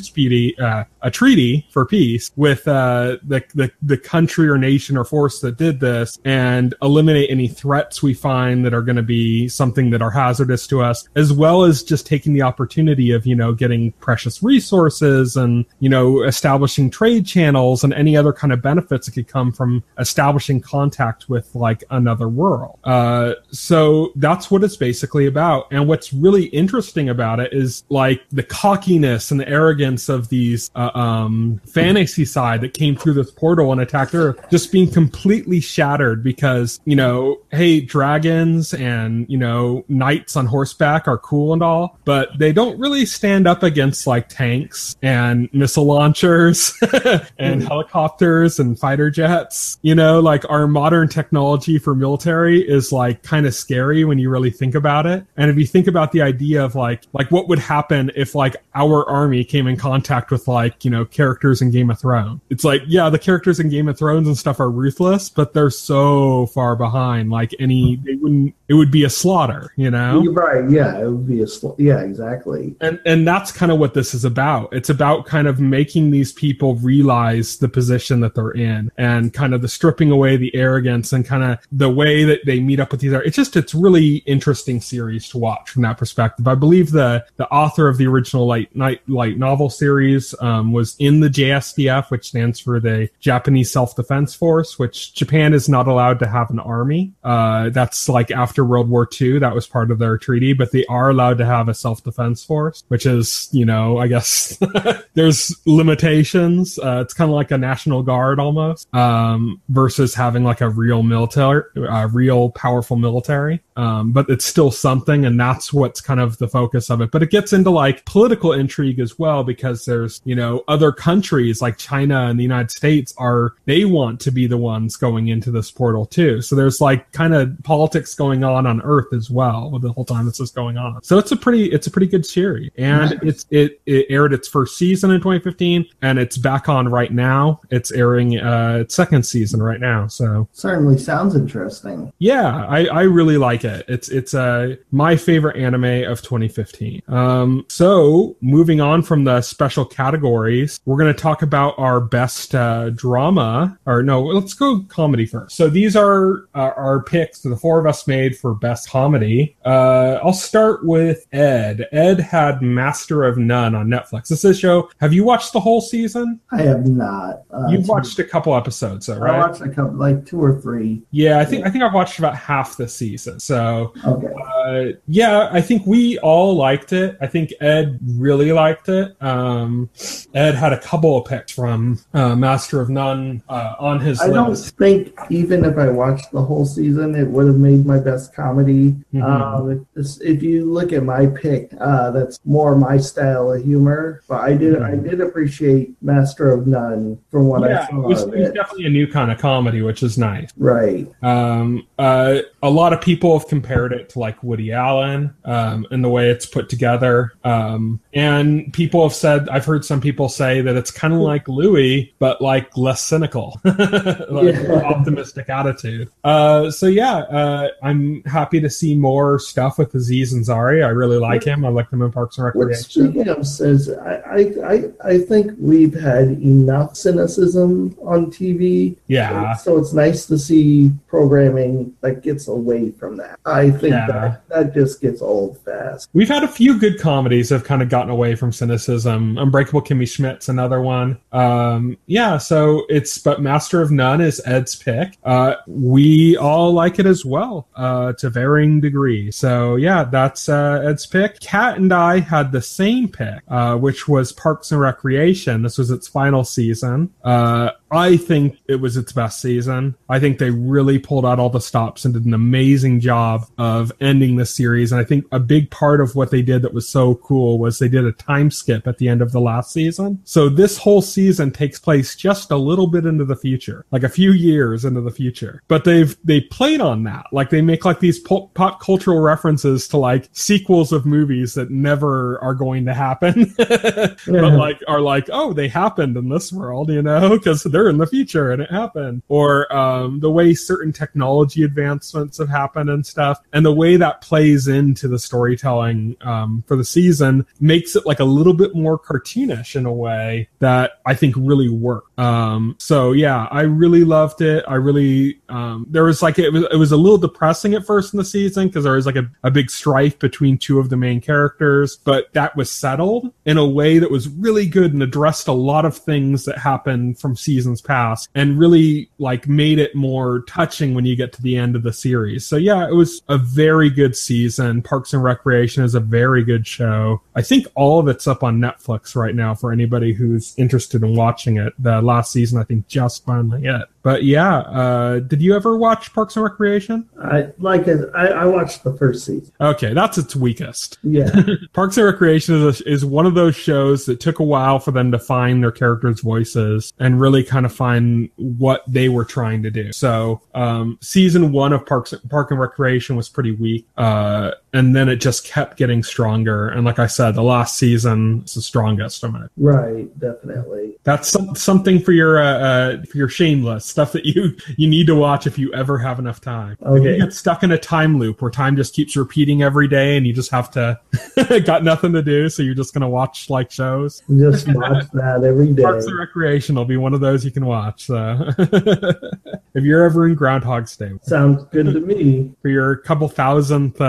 treaty, uh, a treaty for peace with uh, the, the the country or nation or force that did this, and eliminate any threats we find that are going to be something that are hazardous to us, as well as just taking the opportunity of you know getting precious resources and you know establishing trade channels and any other kind of benefits that could come from establishing contact with like another world. Uh, so that's what it's basically about. And what's really interesting about it is like the cockiness and the arrogance of these uh, um, fantasy side that came through this portal and attacked Earth just being completely shattered because you know, hey, dragons and you know knights on horseback are cool and all, but they don't really stand up against like tanks and missile launchers and hmm. helicopters and fighter jets. You know, like our modern technology for military is like kind of scary when you really think about it. And if you think about the idea of like like what would happen if like our army came in contact with like, you know, characters in Game of Thrones. It's like, yeah, the characters in Game of Thrones and stuff are ruthless, but they're so far behind. Like any they wouldn't it would be a slaughter, you know? You're right. Yeah, it would be a sl- yeah, exactly. And and that's kind of what this is about. It's about kind of making these people realize the position that they're in and kind of the stripping away the arrogance and kind of the way that they meet up with these. It's just it's really interesting series to watch from that perspective. I believe the the author of the original light night light novel series um, was in the JSDF, which stands for the Japanese Self Defense Force, which Japan is not allowed to have an army. Uh, that's like after World War II, that was part of their treaty, but they are allowed to have a self defense force, which is you know I guess there's limitations. Uh, it's kind of like a national guard almost um, versus having like a real military, a real powerful military. Um, but it's still something, and that's what's kind of the focus of it. But it gets into like political intrigue as well because there's you know other countries like China and the United States are they want to be the ones going into this portal too. So there's like kind of politics going on on Earth as well the whole time this is going on. So it's a pretty it's a pretty good series, and Nice. it's it it aired its first season in 2015, and it's back on right now. It's airing uh its second season right now. So Certainly sounds interesting. yeah, I, I really like it. It's it's uh, my favorite anime of 2015. Um, so moving on from the special categories, we're going to talk about our best uh, drama. Or no, let's go comedy first. So these are uh, our picks that the four of us made for best comedy. Uh, I'll start with Ed. Ed had Master of None on Netflix. This is a show. Have you watched the whole season? I have not. Uh, You've watched a couple episodes, though, I watched a couple, like two or three. Yeah, I think I think I've watched about half the season. So Okay. uh, yeah, I think we all liked it. I think Ed really liked it. Um, Ed had a couple of picks from uh, Master of None uh, on his list. I don't think even if I watched the whole season, it would have made my best comedy. Mhm. Um, if you look at my pick, uh, that's more my style of humor. But I did, I did appreciate Master of None from what yeah, I it saw was, of it was it. definitely a new kind of comedy, which is nice. Right. Um, uh, a lot of people have compared it to like Woody Allen um, in the way it's put together. Um, and people have said, I've heard some people say that it's kind of like Louie, but like less cynical, like Yeah. optimistic attitude. Uh, so yeah, uh, I'm happy to see more stuff with Aziz Ansari. I really like him. I like him in Parks and What Recreation. speaking of says, I, I, I, I think we've had enough cynicism on TV. Yeah. So it's nice to see programming that gets away from that. I think Yeah. that that just gets old fast. We've had a few good comedies that have kind of gotten away from cynicism. Unbreakable Kimmy Schmidt's another one. Um, yeah, so it's but Master of None is Ed's pick. Uh, we all like it as well, uh, to varying degrees. So yeah, that's uh, Ed's pick. Kat and I had the same pick, uh, which was Parks and Recreation. This was its final season. Uh, I think it was its best season. I think they really pulled out all the stops and did an amazing job of ending the series. And I think a big part of what they did that was so cool was they did a time skip at the end of the last season. So this whole season takes place just a little bit into the future, like a few years into the future. But they've they played on that. Like they make like these pop, pop cultural references to like sequels of movies that never are going to happen, but like are like oh they happened in this world, you know, because they're they're in the future and it happened. Or um, the way certain technology advancements have happened and stuff, and the way that plays into the storytelling um, for the season makes it like a little bit more cartoonish in a way that I think really worked. Um, so yeah, I really loved it. I really um, there was like it was it was a little depressing at first in the season because there was like a, a big strife between two of the main characters, but that was settled in a way that was really good and addressed a lot of things that happened from seasons past and really like made it more touching when you get to the end of the series. So yeah, it was a very good season. Parks and Recreation is a very good show. I think all of it's up on Netflix right now for anybody who's interested in watching it. The last season I think just finally hit. But yeah, uh, did you ever watch Parks and Recreation? I like it. I, I watched the first season. Okay, that's its weakest. Yeah, Parks and Recreation is, a, is one of those shows that took a while for them to find their characters' voices and really kind of find what they were trying to do. So, um, season one of Parks Park and Recreation was pretty weak, uh, and then it just kept getting stronger. And like I said, the last season is the strongest. I'm right, definitely. That's some, something for your uh, uh, for your shameless stuff that you you need to watch if you ever have enough time. If Okay. you get stuck in a time loop where time just keeps repeating every day and you just have to got nothing to do, so you're just gonna watch like shows. Just watch that every day. Parks and Recreation will be one of those you can watch. So if you're ever in Groundhog's Day Sounds good to me. for your couple thousandth uh,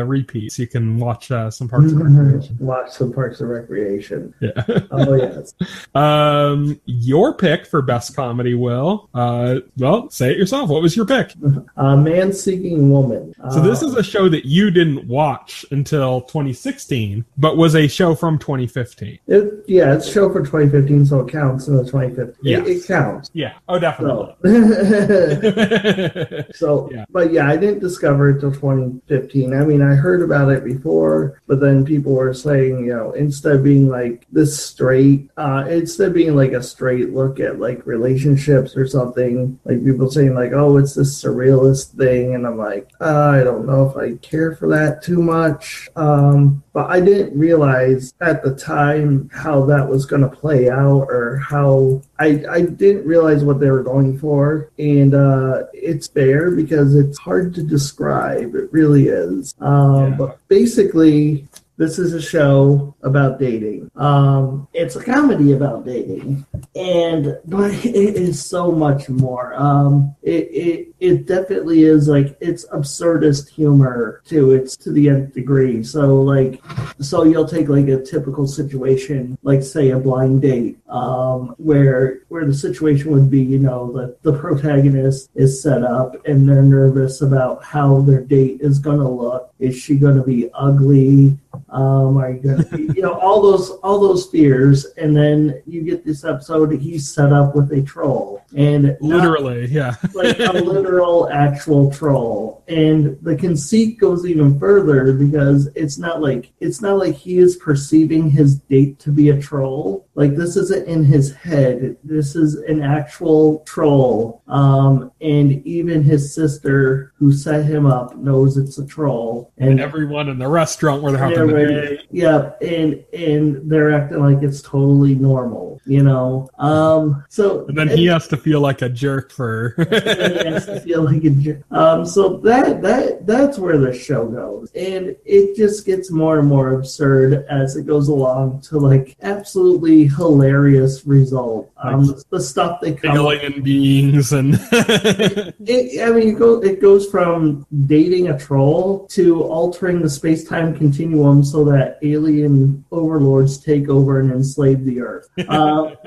uh, repeats, you can watch uh, some Parks and Recreation. Watch some Parks and Recreation. Yeah. Oh yes. Um, your pick for best comedy, Will. Uh, well, say it yourself. What was your pick? Uh, Man Seeking Woman. So this is a show that you didn't watch until 2016, but was a show from 2015. It, yeah, it's show for 2015, so it counts in the 2015. Yes. It, it counts. Yeah. Oh, definitely. So, so Yeah. but yeah, I didn't discover it till 2015. I mean, I heard about it before, but then people were saying, you know, instead of being like this straight, uh, instead of being like a straight look at like relationships or something, like people saying like, oh, it's this surrealist thing, and I'm like, uh, I don't know if I care for that too much. Um, but I didn't realize at the time how that was going to play out or how I, I didn't realize what they were going for. And uh, it's fair because it's hard to describe. It really is. Um, Um, yeah. But basically, this is a show about dating. Um, it's a comedy about dating, and but it is so much more. Um, it, it it definitely is like it's absurdist humor too. It's to the nth degree. So like, so you'll take like a typical situation, like say a blind date, um, where where the situation would be, you know, the the protagonist is set up and they're nervous about how their date is going to look. Is she going to be ugly? Um, are you gonna you know, all those all those fears, and then you get this episode. He's set up with a troll, and Literally, yeah. like a literal actual troll. And the conceit goes even further because it's not like it's not like he is perceiving his date to be a troll. Like this isn't in his head. This is an actual troll. Um, and even his sister who set him up knows it's a troll. and everyone in the restaurant where they're having the yeah, and and they're acting like it's totally normal, you know. Um, so And then he has to feel like a jerk for. to feel like a jer- um so that that that's where the show goes and it just gets more and more absurd as it goes along to like absolutely hilarious result um the, the stuff they come Alien beings and it, I mean, it goes, it goes from dating a troll to altering the space time continuum so that alien overlords take over and enslave the Earth. Um,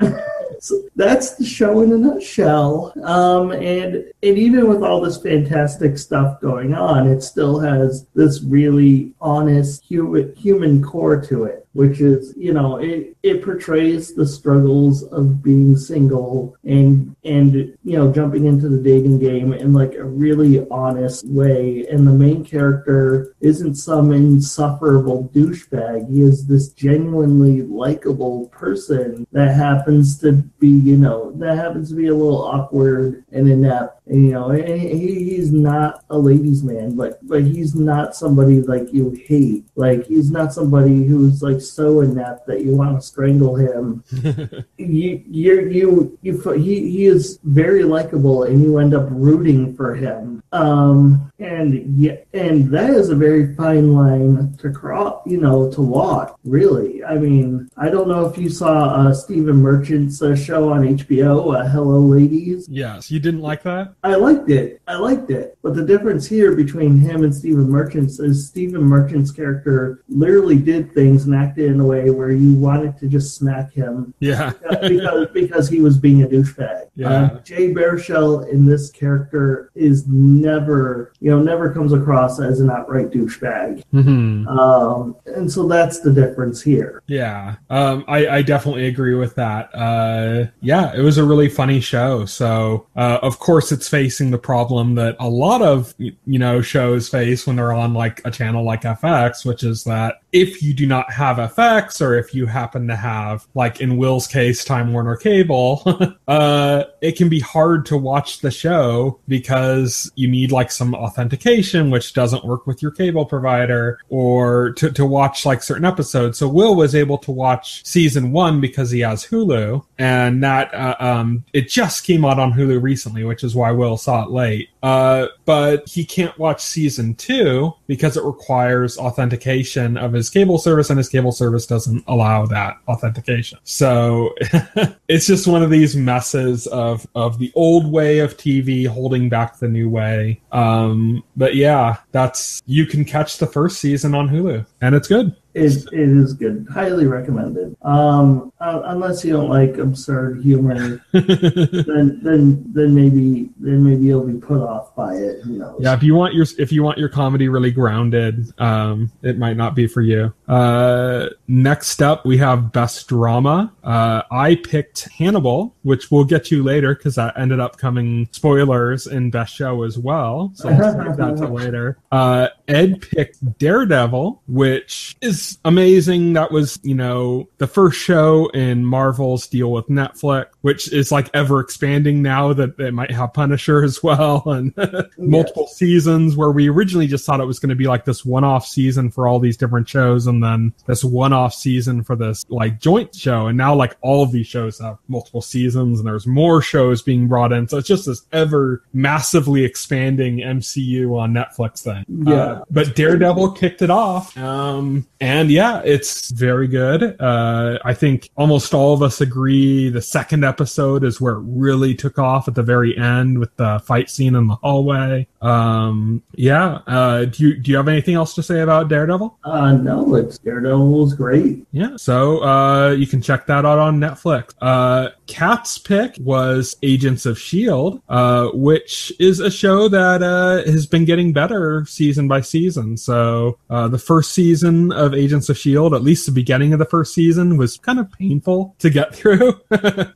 so that's the show in a nutshell. Um, and and even with all this fantastic stuff going on, it still has this really honest human human core to it which is you know it it portrays the struggles of being single and and you know jumping into the dating game in like a really honest way. And the main character isn't some insufferable douchebag. He is this genuinely likable person that happens to be you know that happens to be a little awkward and inept you know, and he, he's not a ladies' man, but but he's not somebody like you hate. Like he's not somebody who's like so inept that that you want to strangle him. you you you you he he is very likable, and you end up rooting for him. Um, and yeah, and that is a very fine line to cross, you know, to walk. Really, I mean, I don't know if you saw uh, Stephen Merchant's uh, show on HBO, uh, Hello Ladies. Yes, you didn't like that. I liked it. I liked it. But the difference here between him and Stephen Merchant's is Stephen Merchant's character literally did things and acted in a way where you wanted to just smack him. Yeah, because because he was being a douchebag. Yeah. Uh, Jay Baruchel in this character is never, you know, never comes across as an outright douchebag. hmm Um, and so that's the difference here. Yeah, um, I, I definitely agree with that. Uh, yeah, it was a really funny show. So, uh, of course, it's facing the problem that a lot of you know shows face when they're on like a channel like FX, which is that if you do not have FX or if you happen to have, like in Will's case, Time Warner Cable, uh, it can be hard to watch the show because you need like some authentication, which doesn't work with your cable provider, or to, to watch like certain episodes. So Will was able to watch season one because he has Hulu, and that uh, um, it just came out on Hulu recently, which is why Will saw it late. Uh, but he can't watch season two because it requires authentication of his cable service, and his cable service doesn't allow that authentication. So it's just one of these messes of of the old way of TV holding back the new way. Um, but yeah, that's you can catch the first season on Hulu, and it's good. It, it is good. Highly recommended. Um, uh, unless you don't like absurd humor, then then then maybe then maybe you'll be put off by it. Who knows? Yeah, if you want your if you want your comedy really grounded, um, it might not be for you. Uh, next up, we have best drama. Uh, I picked Hannibal, which we'll get to later because that ended up coming spoilers in best show as well. So we'll save that to later. Uh, Ed picked Daredevil, which is amazing. That was you know the first show in Marvel's deal with Netflix, which is like ever expanding now that they might have Punisher as well and multiple seasons where we originally just thought it was going to be like this one-off season for all these different shows and then this one-off season for this like joint show. And now like all of these shows have multiple seasons and there's more shows being brought in. So it's just this ever massively expanding MCU on Netflix thing. Yeah. Uh, but Daredevil kicked it off. Um and yeah it's very good. Uh I think almost all of us agree the second episode is where it really took off at the very end with the fight scene in the hallway. Um, yeah. Uh, do you do you have anything else to say about Daredevil? Uh, no, it's Daredevil's great. Yeah. So uh, you can check that out on Netflix. Uh, Kat's pick was Agents of Shield, uh, which is a show that uh, has been getting better season by season. So uh, the first season of Agents of Shield, at least the beginning of the first season, was kind of painful to get through. uh,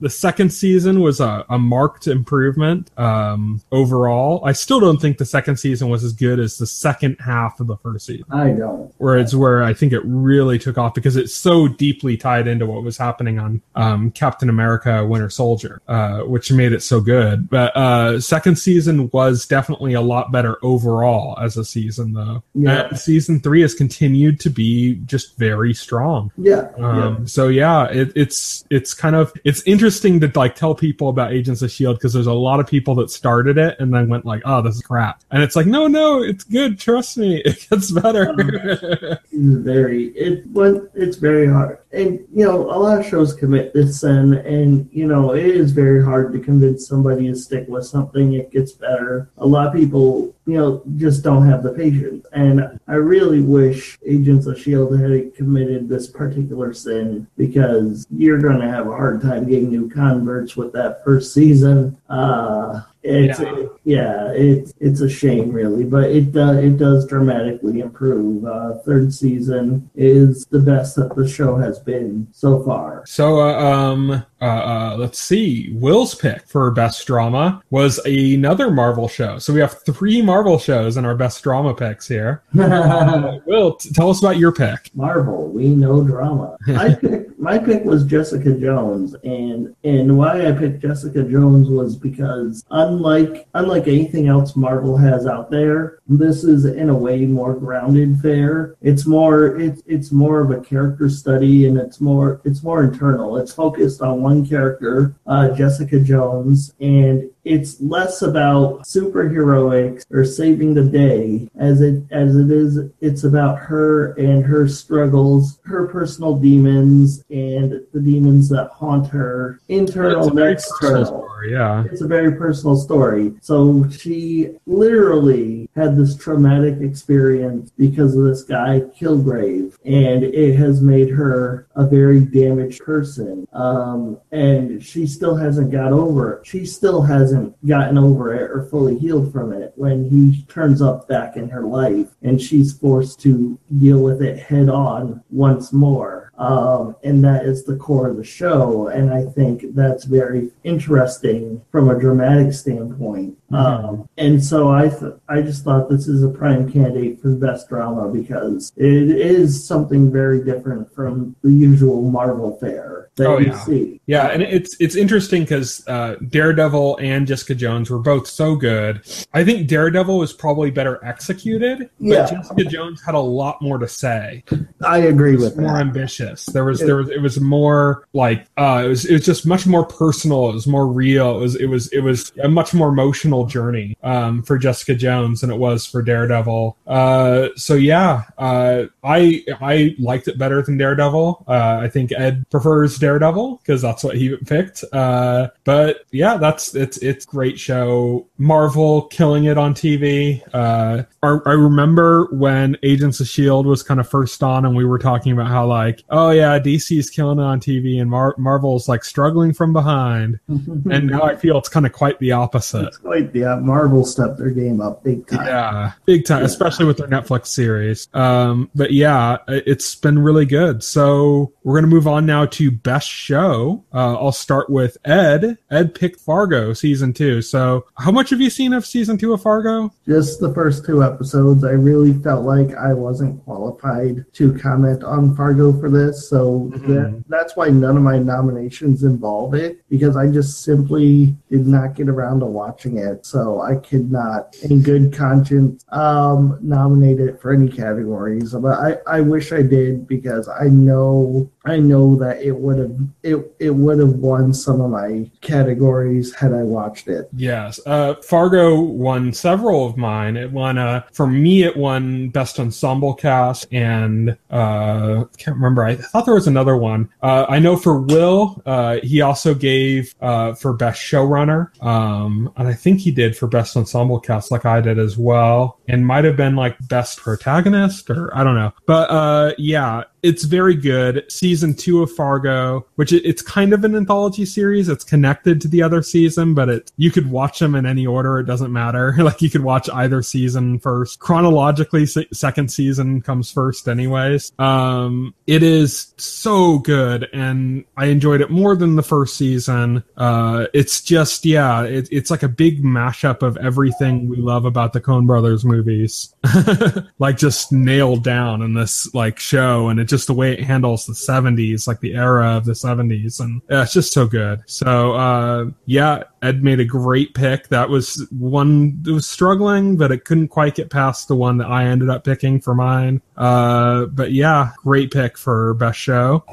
the second season was a, a marked improvement um, overall. I still don't think the second season was as good as the second half of the first season I don't. where it's where I think it really took off because it's so deeply tied into what was happening on um, Captain America: Winter Soldier, uh, which made it so good. But uh, second season was definitely a lot better overall as a season, though. Yeah. And season three has continued to be just very strong. Yeah. Um, So yeah, it, it's it's kind of it's interesting to like tell people about Agents of Shield because there's a lot of people that started it and then went like, "Oh, this is crap," and it's like, "No, no, it's good. Trust me, it gets better." Um, it's very it when it's very hard. And you know a lot of shows commit this sin and you know it is very hard to convince somebody to stick with something. It gets better. A lot of people you know just don't have the patience. And i really wish agents of shield had committed this particular sin because you're going to have a hard time getting new converts with that first season. Uh It's Yeah. yeah, yeah it's it's a shame really, but it does it does dramatically improve. Uh, third season is the best that the show has been so far. So, uh, um, uh, uh, let's see. Will's pick for best drama was another Marvel show. So we have three Marvel shows in our best drama picks here. Will, t- tell us about your pick. Marvel, we know drama. I picked my pick was Jessica Jones, and and why I picked Jessica Jones was because unlike unlike anything else Marvel has out there, this is in a way more grounded fare. It's more it's it's more of a character study, and it's more it's more internal. It's focused on one character, uh, Jessica Jones, and it's less about superheroics or saving the day as it as it is it's about her and her struggles her personal demons and the demons that haunt her internal and external story, yeah. it's a very personal story. So she literally had this traumatic experience because of this guy, Kilgrave, and it has made her a very damaged person. Um, and she still hasn't got over it. She still hasn't gotten over it or fully healed from it when he turns up back in her life and she's forced to deal with it head on once more. Um, and that is the core of the show. And I think that's very interesting from a dramatic standpoint. Um, and so I, th- I just thought this is a prime candidate for the best drama because it is something very different from the usual Marvel fare that Oh, you yeah. see. Yeah, and it's it's interesting because uh, Daredevil and Jessica Jones were both so good. I think Daredevil was probably better executed, but Yeah. Jessica Jones had a lot more to say. I agree with more that. Ambitious. There was there was it was more like uh, it was it was just much more personal. It was more real. It was it was it was a much more emotional journey um, for Jessica Jones than it was for Daredevil. Uh, so yeah, uh, I I liked it better than Daredevil. Uh, I think Ed prefers Daredevil because that's what he picked. Uh, but yeah, that's it's it's great show. Marvel killing it on TV. Uh, I, I remember when Agents of Shield was kind of first on, and we were talking about how like, oh yeah, DC's killing it on TV, and Mar- Marvel's like struggling from behind. And now I feel it's kind of quite the opposite. It's quite the uh, Marvel stepped their game up big time. Yeah, big time, Yeah. especially with their Netflix series. Um, but yeah, it's been really good. So we're gonna move on now to best show. Uh, I'll start with Ed. Ed picked Fargo season two. So how much have you seen of season two of Fargo? Just the first two episodes, I really felt like I wasn't qualified to comment on Fargo for this. So Mhm. that, that's why none of my nominations involve it because I just simply did not get around to watching it. So I could not, in good conscience, um, nominate it for any categories. But I, I wish I did because I know I know that it would have it, it would have won some of my categories had I watched it. Yes, uh, Fargo won several of mine. It won, uh, for me, it won Best Ensemble Cast, and uh, can't remember. I thought there was another one. Uh, I know for Will, uh, he also gave uh, for Best Showrunner, um, and I think he did for Best Ensemble Cast, like I did as well, and might have been like Best Protagonist, or I don't know. But uh, yeah, it's very good. Season two of Fargo, which it, it's kind of an anthology series. It's connected to the other season, but it you could watch them in any order. It doesn't matter. like you could watch either season first. Chronologically, se- second season comes first, anyways. Um, it is so good, and I enjoyed it more than the first season. Uh, it's just yeah, it, it's like a big mashup of everything we love about the Coen Brothers movies. like just nailed down in this like show and it just the way it handles the 70s like the era of the 70s and yeah, it's just so good so uh yeah ed made a great pick that was one that was struggling but it couldn't quite get past the one that i ended up picking for mine uh but yeah great pick for best show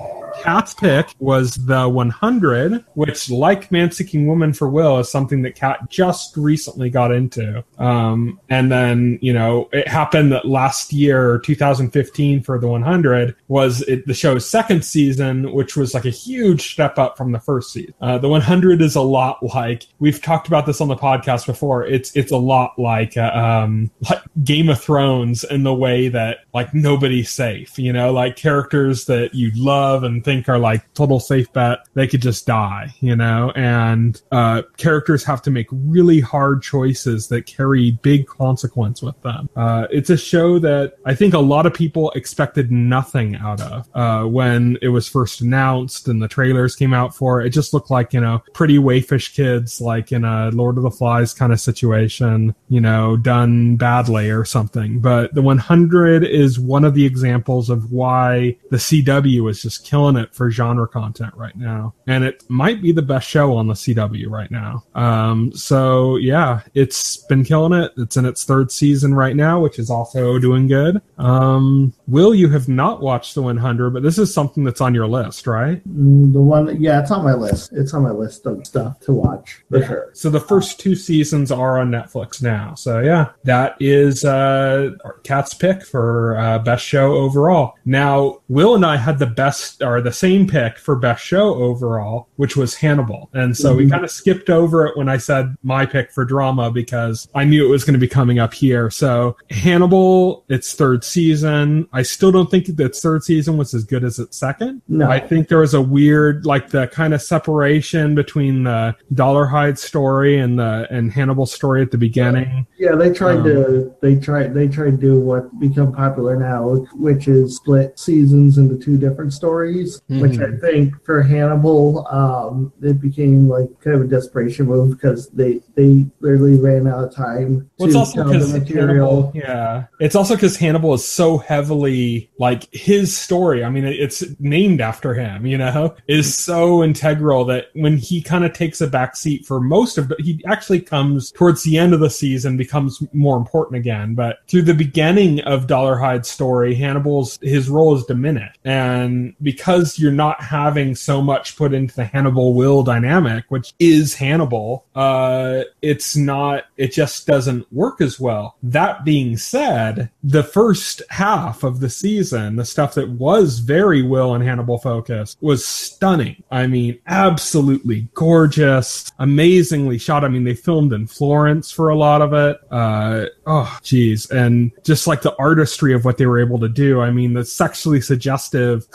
Kat's pick was the 100, which, like Man Seeking Woman for Will, is something that Kat just recently got into. Um, and then, you know, it happened that last year, 2015, for the 100, was it, the show's second season, which was like a huge step up from the first season. Uh, the 100 is a lot like we've talked about this on the podcast before. It's it's a lot like uh, um, like Game of Thrones in the way that like nobody's safe. You know, like characters that you love and think are like total safe bet, they could just die, you know, and uh, characters have to make really hard choices that carry big consequence with them. Uh, it's a show that I think a lot of people expected nothing out of uh, when it was first announced and the trailers came out for it. It just looked like, you know, pretty wayfish kids, like in a Lord of the Flies kind of situation, you know, done badly or something. But the 100 is one of the examples of why the CW is just killing it for genre content right now. And it might be the best show on the CW right now. Um, so yeah, it's been killing it. It's in its third season right now, which is also doing good. Um, Will, you have not watched the 100, but this is something that's on your list, right? Mm, The one, yeah, it's on my list. It's on my list of stuff to watch for sure. So the first two seasons are on Netflix now. So yeah, that is uh, Kat's pick for uh, best show overall. Now, Will and I had the best or the same pick for best show overall, which was Hannibal, and so we Mhm. kind of skipped over it when I said my pick for drama because I knew it was going to be coming up here. So Hannibal, its third season. I still don't think that its third season was as good as its second. No. I think there was a weird, like the kind of separation between the Dollar Dolarhyde story and the and Hannibal story at the beginning. Yeah, they tried Um, to they tried they tried to do what become popular now, which is split seasons into two different stories. Which I Mhm. think for Hannibal, um, it became like kind of a desperation move because they they literally ran out of time Well, it's to also because material. Hannibal, yeah, it's also because Hannibal is so heavily like his story. I mean, it's named after him. You know, is so integral that when he kind of takes a back seat for most of, he actually comes towards the end of the season becomes more important again. But through the beginning of Dolarhyde's story, Hannibal's his role is diminished, and because you're not having so much put into the Hannibal Will dynamic, which is Hannibal, uh, it's not. It just doesn't work as well. That being said, the first half of the season, the stuff that was very Will and Hannibal focused, was stunning. I mean, absolutely gorgeous, amazingly shot. I mean, they filmed in Florence for a lot of it. Uh, oh, geez, and just like the artistry of what they were able to do. I mean, the sexually suggestive,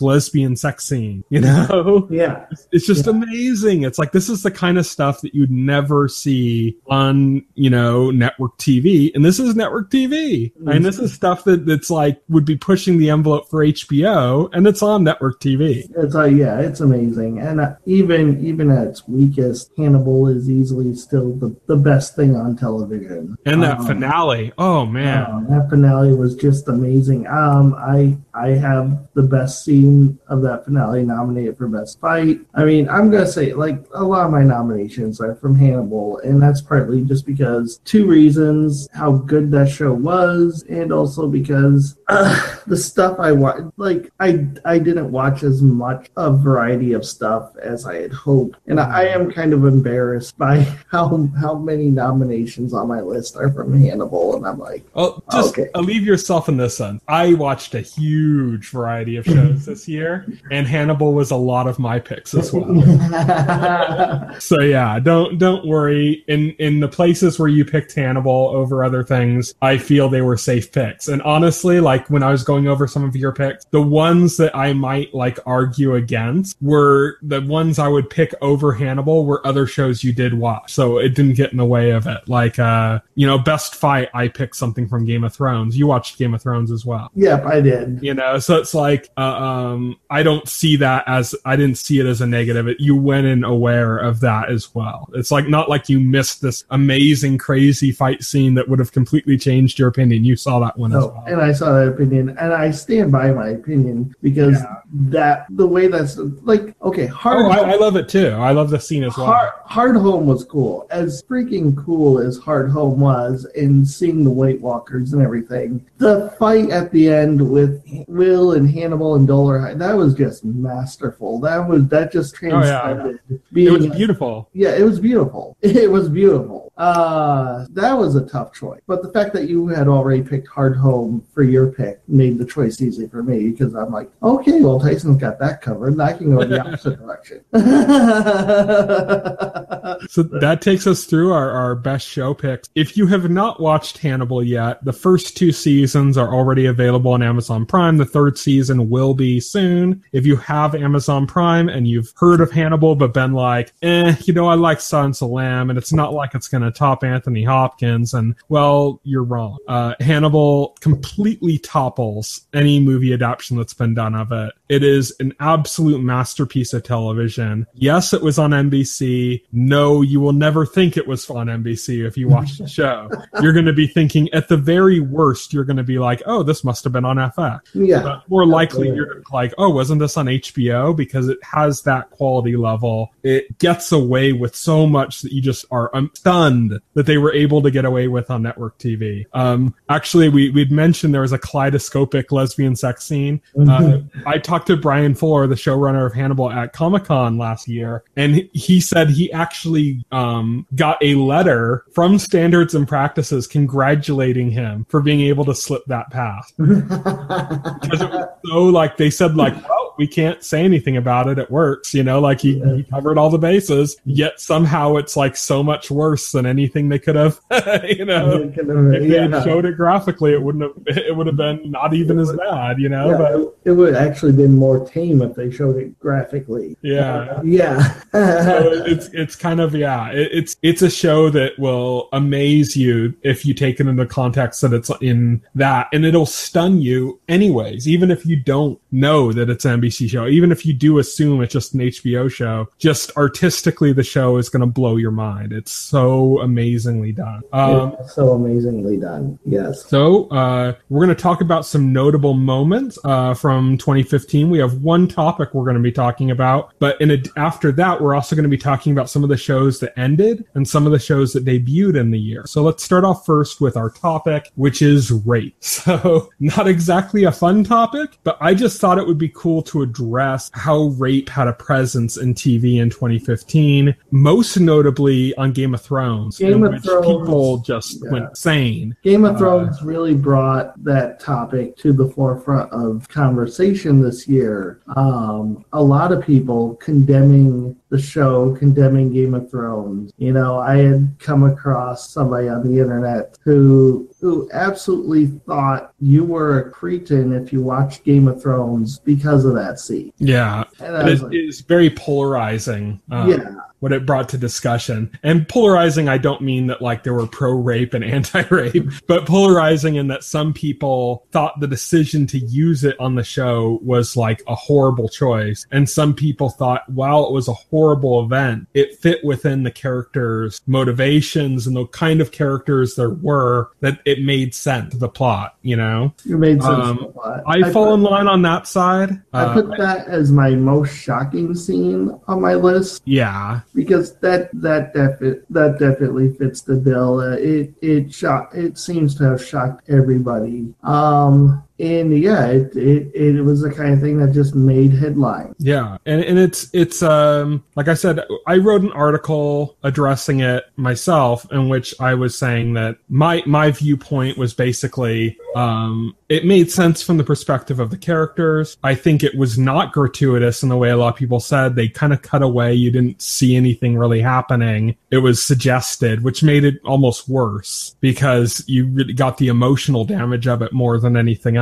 lesbian sex scene. You know, Yeah, it's just amazing. It's like this is the kind of stuff that you'd never see on, you know, network TV. And this is network TV. And this is stuff that that's like would be pushing the envelope for HBO and it's on network TV. it's like, yeah, it's amazing. And uh, even even at its weakest, Hannibal is easily still the, the best thing on television. And that Um, finale. Oh man. Um, that finale was just amazing. Um, I I have the best scene of that finale nominated for best fight. I mean, I'm gonna say like a lot of my nominations are from Hannibal, and that's partly just because two reasons: how good that show was, and also because uh, the stuff I watched. Like I I didn't watch as much a variety of stuff as I had hoped, and I, I am kind of embarrassed by how how many nominations on my list are from Hannibal, and I'm like. Oh, just Okay. leave yourself in this sense. I watched a huge variety of shows this year, and Hannibal was a lot of my picks as well. So yeah, don't don't worry. In in the places where you picked Hannibal over other things, I feel they were safe picks. And honestly, like when I was going over some of your picks, the ones that I might like argue against were the ones I would pick over Hannibal were other shows you did watch. So it didn't get in the way of it. Like uh, you know, best fight, I picked something from Game of Thrones. You watched Game of Thrones as well yep, I did. you know so it's like uh, um i don't see that as i didn't see it as a negative it, you went in aware of that as well it's like not like you missed this amazing crazy fight scene that would have completely changed your opinion you saw that one as No, well and I saw that opinion, and I stand by my opinion because Yeah. that the way that's like okay, hard oh I, I love it too i love the scene as well hard, hard home was cool. As freaking cool as hard home was, and seeing the White Walkers and everything, the fight at the end with Will and Hannibal and Dollar that was just masterful. That was that just transcended. Oh, yeah. transcended it was beautiful yeah, it was beautiful. It was beautiful. Uh, that was a tough choice. But the fact that you had already picked Hard Home for your pick made the choice easy for me because I'm like, okay, well, Tyson's got that covered. I can go in the opposite direction. so that takes us through our, our best show picks. If you have not watched Hannibal yet, the first two seasons are already available on Amazon Prime. The third season will be soon. If you have Amazon Prime and you've heard of Hannibal but been like, eh, you know, I like Silence of Lamb and it's not like it's going to top Anthony Hopkins, and well, you're wrong. Uh, Hannibal completely topples any movie adaptation that's been done of it. It is an absolute masterpiece of television. Yes, it was on NBC. No, you will never think it was on NBC if you watch the show. You're going to be thinking, at the very worst, you're going to be like, oh, this must have been on FX. Yeah. But more likely, you're like, oh, wasn't this on HBO? Because it has that quality level. It gets away with so much that you just are um, stunned that they were able to get away with on network TV. Um, actually, we, we'd mentioned there was a kaleidoscopic lesbian sex scene. Uh, I talked to Bryan Fuller, the showrunner of Hannibal, at Comic Con last year, and he said he actually um, got a letter from Standards and Practices congratulating him for being able to slip that past. because it was so like they said, like, well, we can't say anything about it. It works, you know, like he, he covered all the bases, yet somehow it's like so much worse than anything they could have, you know. If they had Yeah. showed it graphically, it wouldn't have. It would have been not even as bad, you know. Yeah, But it, would actually been more tame if they showed it graphically. yeah, Yeah. so it's it's kind of yeah it, it's it's a show that will amaze you if you take it into context that it's in that and it'll stun you anyways even if you don't know that it's an NBC show even if you do assume it's just an HBO show just artistically the show is going to blow your mind it's so amazingly done um, so amazingly done. Yes. so uh, we're going to talk about some notable moments uh, from 2015. We have one topic we're going to be talking about, but in a, after that, we're also going to be talking about some of the shows that ended and some of the shows that debuted in the year. So let's start off first with our topic, which is rape. So not exactly a fun topic, but I just thought it would be cool to address how rape had a presence in TV in 2015, most notably on Game of Thrones, Game in of which Thrones, people just yeah. went insane. Game of Uh, Thrones really brought that topic to the forefront of conversation this year. Um, a lot of people condemning the show, condemning Game of Thrones. You know, I had come across somebody on the internet who who absolutely thought you were a cretin if you watched Game of Thrones because of that scene. Yeah, And and was it like, is very polarizing. um, yeah, what it brought to discussion. And polarizing, I don't mean that like there were pro rape and anti rape, but polarizing in that some people thought the decision to use it on the show was like a horrible choice. And some people thought, while it was a horrible event, it fit within the characters' motivations and the kind of characters there were that it made sense to the plot, you know? you made sense. Um, a lot. I, fall put- in line on that side. I Uh, put that as my most shocking scene on my list. yeah. Because that that defi- that definitely fits the bill. Uh, it it shock it seems to have shocked everybody. Um, and yeah, it, it it was the kind of thing that just made headlines. Yeah, and and it's it's um like I said, I wrote an article addressing it myself, in which I was saying that my my viewpoint was basically um it made sense from the perspective of the characters. I think it was not gratuitous in the way a lot of people said. They kind of cut away. You didn't see anything really happening. It was suggested, which made it almost worse because you really got the emotional damage of it more than anything else.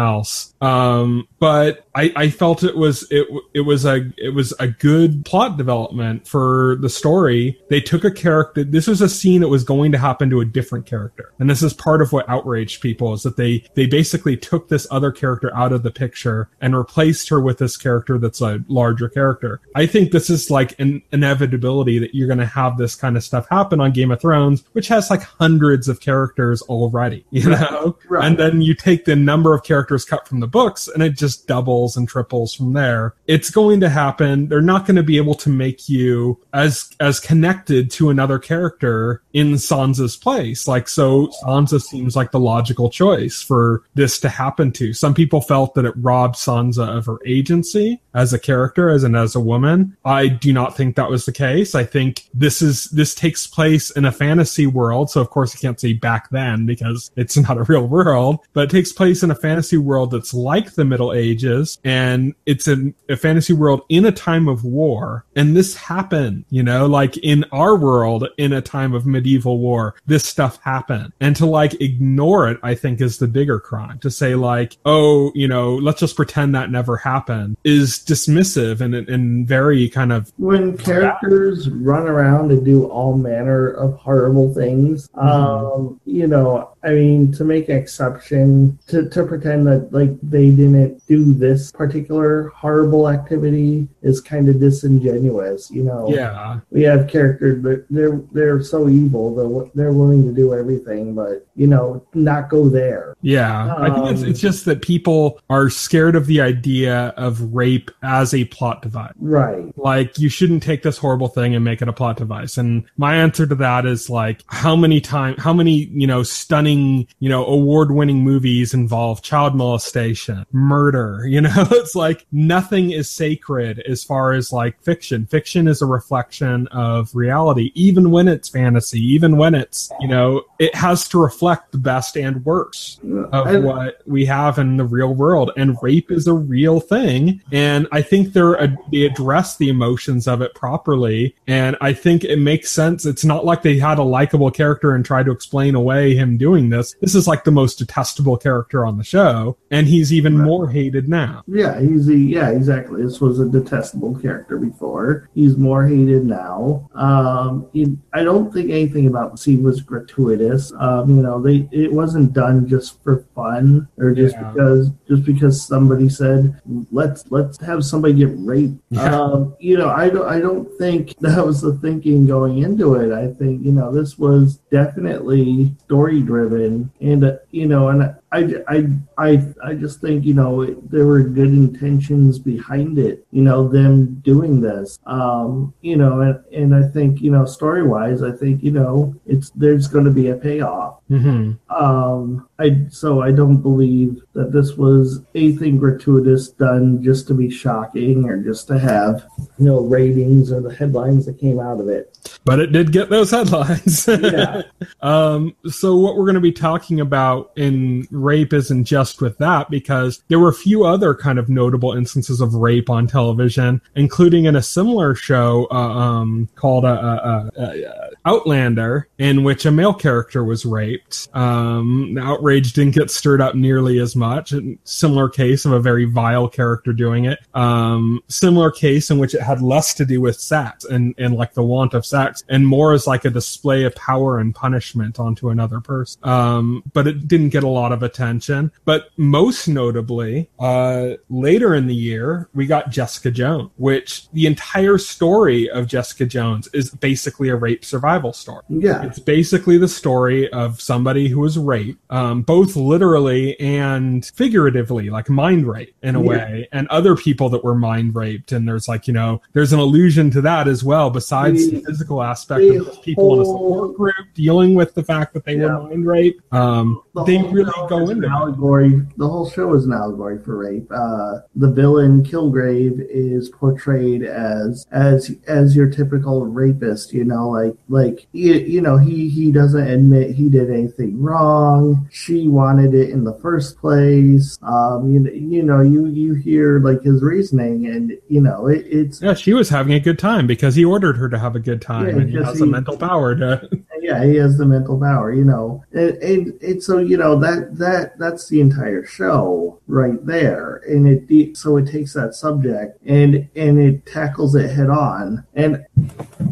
Um, but I, I felt it was it it was a it was a good plot development for the story. They took a character. This was a scene that was going to happen to a different character, and this is part of what outraged people is that they they basically took this other character out of the picture and replaced her with this character that's a larger character. I think this is like an inevitability that you're going to have this kind of stuff happen on Game of Thrones, which has like hundreds of characters already, you know. Right. And then you take the number of characters character is cut from the books and it just doubles and triples from there. It's going to happen. They're not going to be able to make you as as connected to another character in Sansa's place. Like so Sansa seems like the logical choice for this to happen to. Some people felt that it robbed Sansa of her agency as a character as an as a woman. I do not think that was the case. I think this is this takes place in a fantasy world, so of course you can't say back then because it's not a real world, but it takes place in a fantasy world that's like the Middle Ages and it's a, a fantasy world in a time of war. And this happened, you know, like in our world in a time of medieval war, this stuff happened. And to like ignore it, I think is the bigger crime. To say like, oh, you know, let's just pretend that never happened is dismissive and, and very kind of when characters run around and do all manner of horrible things mm-hmm. um you know I mean, to make an exception, to, to pretend that like they didn't do this particular horrible activity is kind of disingenuous. You know, yeah, we have characters, but they're they're so evil that they're willing to do everything, but you know, not go there. Yeah, um, I think it's, it's just that people are scared of the idea of rape as a plot device. Right. Like you shouldn't take this horrible thing and make it a plot device. And my answer to that is like, how many times, how many you know stunning you know, award winning movies involve child molestation, murder. You know, it's like nothing is sacred as far as like fiction. Fiction is a reflection of reality, even when it's fantasy, even when it's, you know, it has to reflect the best and worst of I, what we have in the real world. And rape is a real thing. And I think they're, uh, they address the emotions of it properly. And I think it makes sense. It's not like they had a likable character and tried to explain away him doing this. This is like the most detestable character on the show, and he's even right. more hated now. Yeah, he's a, yeah, exactly. This was a detestable character before. He's more hated now. Um, he, I don't think anything about the scene was gratuitous. Um, you know, they it wasn't done just for fun or just yeah. because just because somebody said let's let's have somebody get raped. Yeah. Um, you know, I don't I don't think that was the thinking going into it. I think you know this was definitely story driven driven and uh, you know and I, I i i just think you know it, there were good intentions behind it you know them doing this um you know and, and i think you know story wise i think you know it's there's going to be a payoff mm-hmm. um i so i don't believe that this was anything gratuitous done just to be shocking or just to have you know ratings or the headlines that came out of it but it did get those headlines. yeah. um, so what we're going to be talking about in rape isn't just with that because there were a few other kind of notable instances of rape on television, including in a similar show uh, um, called uh, uh, uh, uh Outlander, in which a male character was raped. Um, the outrage didn't get stirred up nearly as much. A Similar case of a very vile character doing it. Um, similar case in which it had less to do with sex and, and like the want of sex and more as like a display of power and punishment onto another person. Um, but it didn't get a lot of attention. But most notably, uh, later in the year, we got Jessica Jones, which the entire story of Jessica Jones is basically a rape survival story. Yeah. It's basically the story of somebody who was raped, um, both literally and figuratively, like mind rape in a yeah. way, and other people that were mind raped. And there's like, you know, there's an allusion to that as well, besides the, the physical aspect the of people whole, in a support group dealing with the fact that they yeah. were mind raped. Um, the they really go into allegory. The whole show is an allegory for rape. Uh, the villain Kilgrave is portrayed as as as your typical rapist. You know, like like you, you know he he doesn't admit he did anything wrong. She wanted it in the first place. Um, you, you know you you hear like his reasoning, and you know it, it's yeah. She was having a good time because he ordered her to have a good time, yeah, and he has he, the mental power to. Yeah, he has the mental power. You know, and, and, and so you know that that that's the entire show right there. And it so it takes that subject and and it tackles it head on. And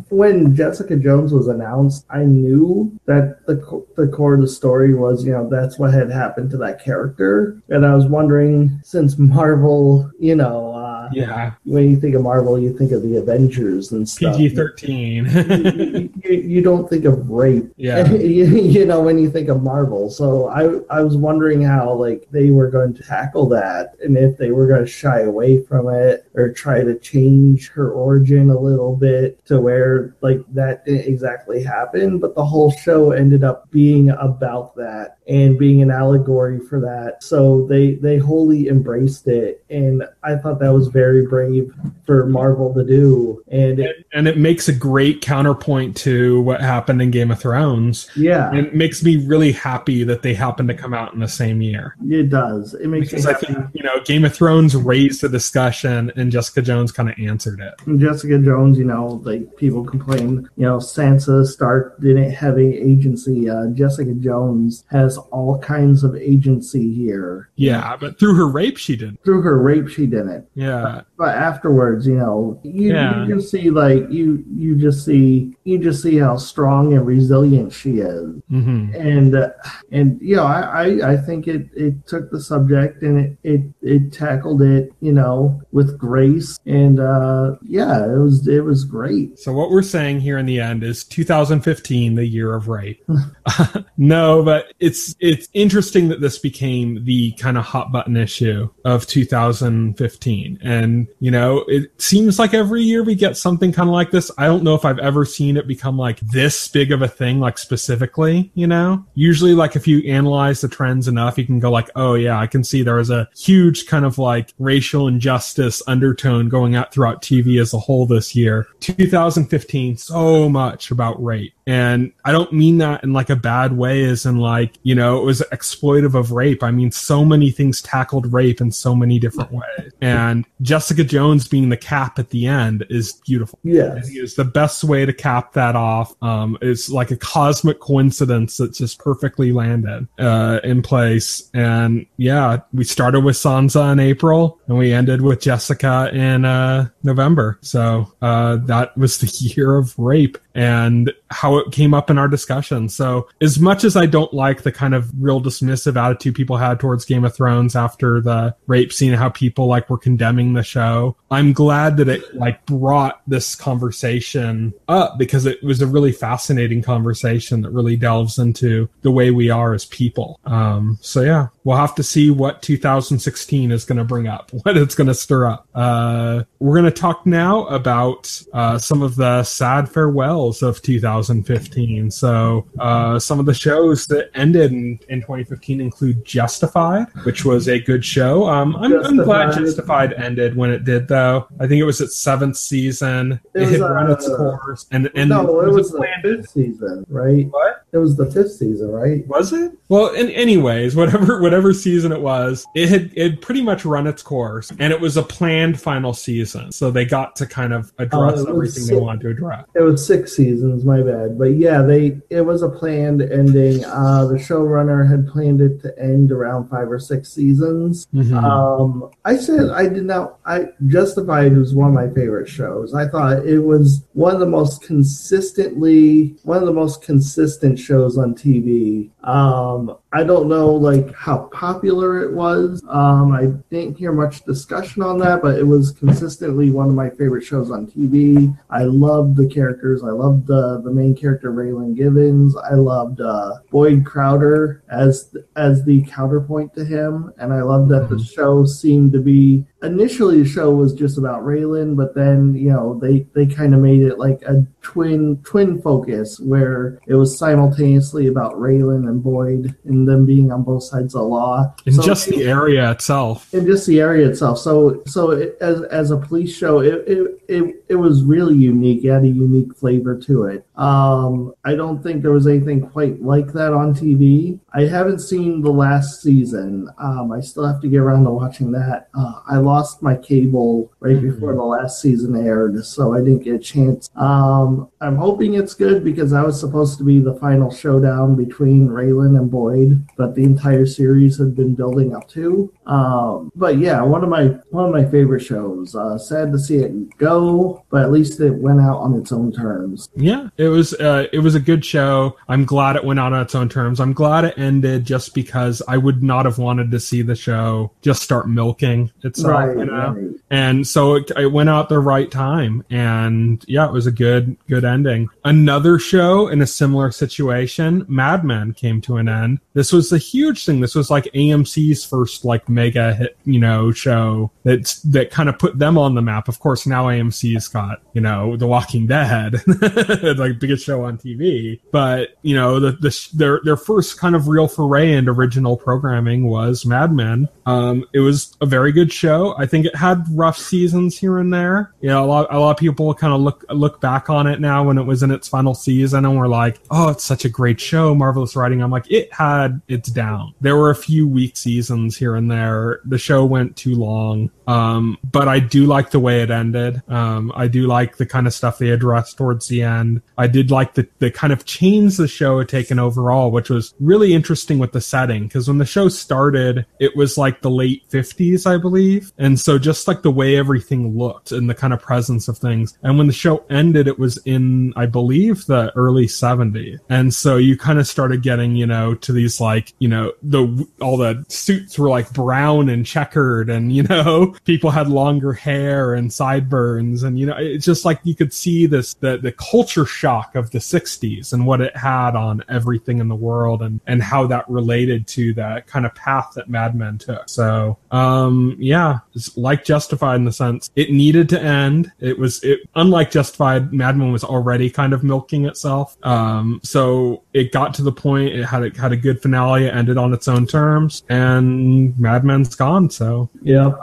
when Jessica Jones was announced I knew that the the core of the story was you know that's what had happened to that character. And I was wondering since Marvel you know Yeah, when you think of Marvel, you think of the Avengers and stuff. PG thirteen. you, you, you don't think of rape, Yeah. you, you know, when you think of Marvel. So I I was wondering how like they were going to tackle that, and if they were going to shy away from it or try to change her origin a little bit to where like that didn't exactly happen. But the whole show ended up being about that and being an allegory for that. So they they wholly embraced it, and I thought that was very brave for Marvel to do. And it, and it makes a great counterpoint to what happened in Game of Thrones. yeah, And it makes me really happy that they happen to come out in the same year. it does. It makes Because I think, you know, Game of Thrones raised the discussion and Jessica Jones kind of answered it. Jessica Jones, you know, like people complain, you know, Sansa Stark didn't have a agency. Uh, Jessica Jones has all kinds of agency here. Yeah, but through her rape, she didn't. Through her rape, she didn't. Yeah. But afterwards, you know, you, Yeah. you just see like you you just see you just see how strong and resilient she is. hmm and uh, and you know I, I I think it it took the subject and it it it tackled it you know with grace and uh yeah it was it was great So what we're saying here in the end is 2015, the year of rape. no, but it's it's interesting that this became the kind of hot button issue of 2015, and you know it seems like every year we get something kind of like this. I don't know if I've ever seen it become like this big of a thing, like specifically. You know, usually like if you analyze the trends enough, you can go like, oh yeah, I can see there was a huge kind of like racial injustice undertone going out throughout TV as a whole this year. 2015, so much about rape. And I don't mean that in like a bad way, as in like, you know, it was exploitive of rape. I mean, so many things tackled rape in so many different ways. And Jessica Jones being the cap at the end is beautiful. Yeah. it's the best way to cap that off. Um, it's like a cosmic coincidence that just perfectly landed uh, in place. And yeah, we started with Sansa in April and we ended with Jessica in uh, November. So uh, that was the year of rape and how it came up in our discussion. So as much as I don't like the kind of real dismissive attitude people had towards Game of Thrones after the rape scene, how people like were condemning the show, I'm glad that it like brought this conversation up because it was a really fascinating conversation that really delves into the way we are as people. Um, so yeah, we'll have to see what 2016 is going to bring up, what it's going to stir up. Uh, we're going to talk now about uh, some of the sad farewells of 2015. So uh, some of the shows that ended in, in 2015 include Justified, which was a good show. Um, I'm, I'm glad Justified. Ended when it did, though. I think it was its seventh season. It It, was, had run its uh, course, and and no it was a the season right What? It was the fifth season right Was it? Well, in anyways, whatever whatever season it was, it had it pretty much run its course, and it was a planned final season. So they got to kind of address it was everything they wanted to address. it was six seasons my bad but yeah they it was a planned ending uh the showrunner had planned it to end around five or six seasons Mhm. Um, I said I did not. I Justified it was one of my favorite shows. I thought it was one of the most consistently one of the most consistent shows on TV. Um, I don't know like how popular it was. Um, I didn't hear much discussion on that, but it was consistently one of my favorite shows on TV. I loved the characters. I loved the the main character Raylan Givens. I loved uh, Boyd Crowder as as the counterpoint to him, and I loved that the show seemed to be initially the show was just about Raylan, but then you know they they kind of made it like a twin twin focus where it was simultaneously about Raylan and Boyd and them being on both sides of the law. in So just the area itself. in just the area itself. So so it, as as a police show, it, it it it was really unique. It had a unique flavor to it. Um, I don't think there was anything quite like that on TV. I haven't seen the last season. Um, I still have to get around to watching that. Uh, I lost my cable right Mhm. before the last season aired, so I didn't get a chance. Um, I'm hoping it's good because that was supposed to be the final showdown between Raylan and Boyd. but the entire series had been building up to. Um, but yeah, one of my one of my favorite shows. Uh, sad to see it go, but at least it went out on its own terms. Yeah, it was uh, it was a good show. I'm glad it went out on its own terms. I'm glad it ended just because I would not have wanted to see the show just start milking itself, Right, you know. right. And so it, it went out the right time, and yeah, it was a good good ending. Another show in a similar situation, Mad Men, came to an end. This was a huge thing. This was like AMC's first like mega hit, you know, show that that kind of put them on the map. Of course, now AMC's got you know The Walking Dead, like biggest show on TV. But you know, the, the sh- their their first kind of real foray into original programming was Mad Men. Um, it was a very good show. I think it had rough seasons here and there. You know, a lot a lot of people kind of look look back on it now when it was in its final season and were like, "Oh, it's such a great show, marvelous writing." I'm like, it had its down. There were a few weak seasons here and there. The show went too long. Um, but I do like the way it ended. Um, I do like the kind of stuff they addressed towards the end. I did like the, the kind of change the show had taken overall, which was really interesting with the setting. Because when the show started, it was like the late 50s, I believe. And so just like the way everything looked and the kind of presence of things. And when the show ended, it was in, I believe, the early 70s. And so you kind of started getting, you know, to these like, you know, the, all the suits were like brown and checkered and, you know, people had longer hair and sideburns. And, you know, it's just like you could see this, the, the culture shock of the 60s and what it had on everything in the world and, and how that related to that kind of path that Mad Men took. So, um, yeah, it's like Justified in the sense it needed to end. It was, it, unlike Justified, Mad Men was already kind of milking itself. Um, so it got to the point, it had, a had a good finale, it ended on its own terms, and Mad Men's gone. So, Yep.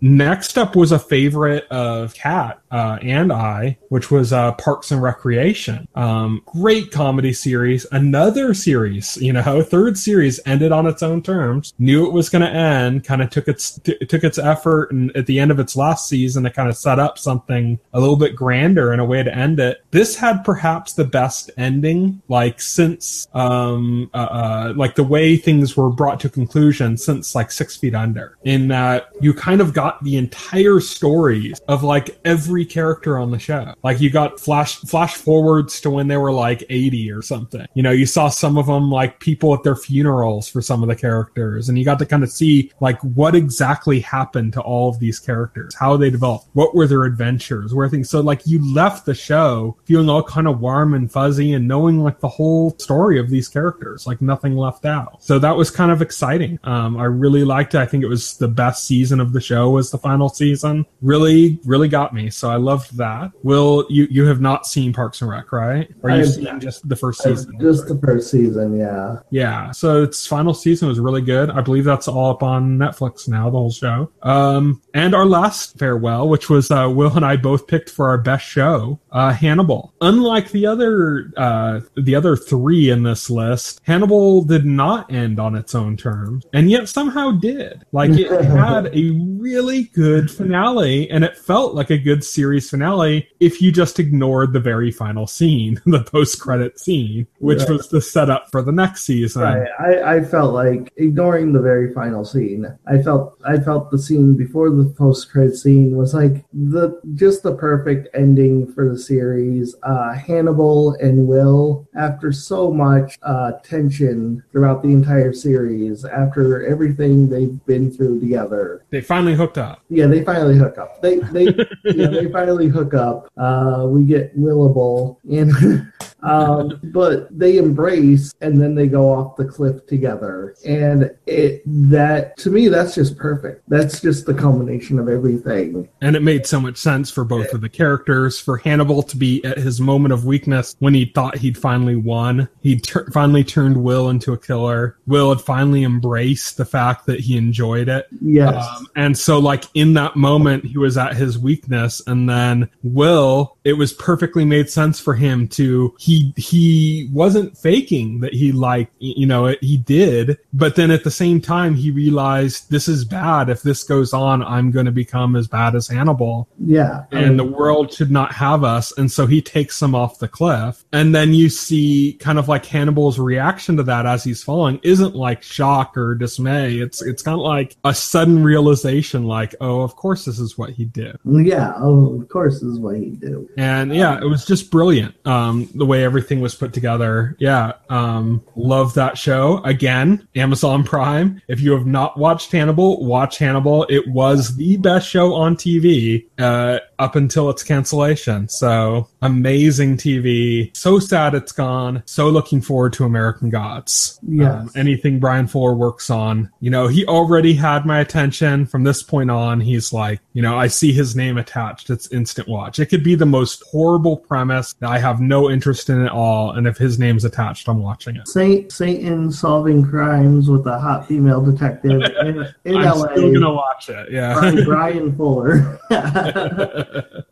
Next up was a favorite of Kat uh, and I, which was uh, Parks and Recreation. Um, great comedy series. Another series, you know, third series ended on its own terms. Knew it was going to end. Kind of took its t- took its effort, and at the end of its last season, to kind of set up something a little bit grander and a way to end it. This had perhaps the best ending, like since um, uh, uh, like the way things were brought to conclusion since like Six Feet Under. In that you kind of got the entire stories of like every character on the show. Like you got flash flash forwards to when they were like 80 or something. You know, you saw some of them like people at their funerals for some of the characters and you got to kind of see like what exactly happened to all of these characters, how they developed, what were their adventures, where things so like you left the show feeling all kind of warm and fuzzy and knowing like the whole story of these characters, like nothing left out. So that was kind of exciting. Um, I really liked it. I think it was the best season of the show was the final season. Really, really got me. So I loved that. Will you you have not seen Parks and Rec, right? Or you've seen just the first season? Just the first season, yeah. Yeah, so its final season was really good. I believe that's all up on Netflix now, the whole show. Um, and our last farewell, which was uh, Will and I both picked for our best show, uh, Hannibal. Unlike the other uh, the other three in this list, Hannibal did not end on its own terms, and yet somehow did. Like it had a really good finale, and it felt like a good series finale if you just ignored the very final scene, the post credit scene, which Right. was the setup for the next season. Right. I, I felt like ignoring the very final scene. I felt I felt the scene before the post credit scene was like the just the perfect ending for the series. Uh, Hannibal and Will, after so much uh, tension throughout the entire series, after everything they've been through together, They finally hooked up. yeah, they finally hook up. They they yeah, they finally hook up. Uh, we get Willable and um, but they embrace and then they go off the cliff together. And it that to me that's just perfect. That's just the culmination of everything. And it made so much sense for both of the characters. For Hannibal to be at his moment of weakness when he thought he'd finally won, he tur finally turned Will into a killer. Will had finally embraced the fact that he enjoyed it. Yes. Um, and so, like in that moment he was at his weakness and then will it was perfectly made sense for him to he he he wasn't faking that he like you know he did but then at the same time he realized this is bad. If this goes on i'm going to become as bad as hannibal. Yeah. I and mean, the world should not have us. And so he takes him off the cliff. And then you see kind of like hannibal's reaction to that as he's falling isn't like shock or dismay. It's it's kind of like a sudden realization like oh of course this is what he did. Yeah oh, of course this is what he did. And yeah, it was just brilliant. Um, the way everything was put together. Yeah. Um, love that show. Again, Amazon Prime. If you have not watched Hannibal, watch Hannibal. It was the best show on TV, uh, up until its cancellation. So amazing TV. So sad it's gone. So looking forward to American Gods. Yes. Um, anything Bryan Fuller works on, you know, he already had my attention from this point on. He's like, you know, I see his name attached. It's instant watch. It could be the most horrible premise that I have no interest in at all. And if his name's attached, I'm watching it. Saint Satan solving crimes with a hot female detective in, in I'm LA. still gonna watch it. Yeah. Bryan Fuller.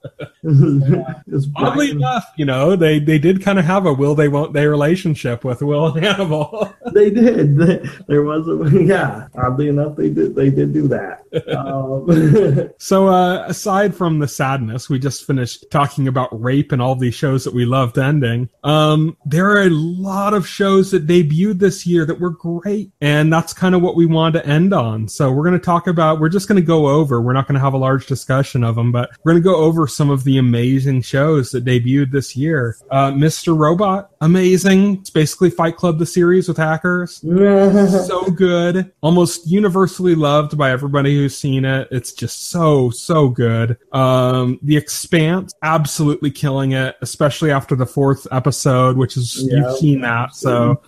It's Oddly enough, you know, they they did kind of have a will they won't they relationship with Will and Hannibal. they did. There was a yeah. Oddly enough, they did. They did do that. Um, so uh aside from the sadness, we just finished talking about rape and all these shows that we loved ending. Um there are a lot of shows that debuted this year that were great, and that's kind of what we wanted to end on. So we're going to talk about we're just going to go over, we're not going to have a large discussion of them, but we're going to go over some of the amazing shows that debuted this year. Uh Mr. Robot, amazing. It's basically Fight Club the series with hackers so good almost universally loved by everybody who's seen it it's just so so good um the expanse absolutely killing it especially after the fourth episode which is Yeah. you've seen that so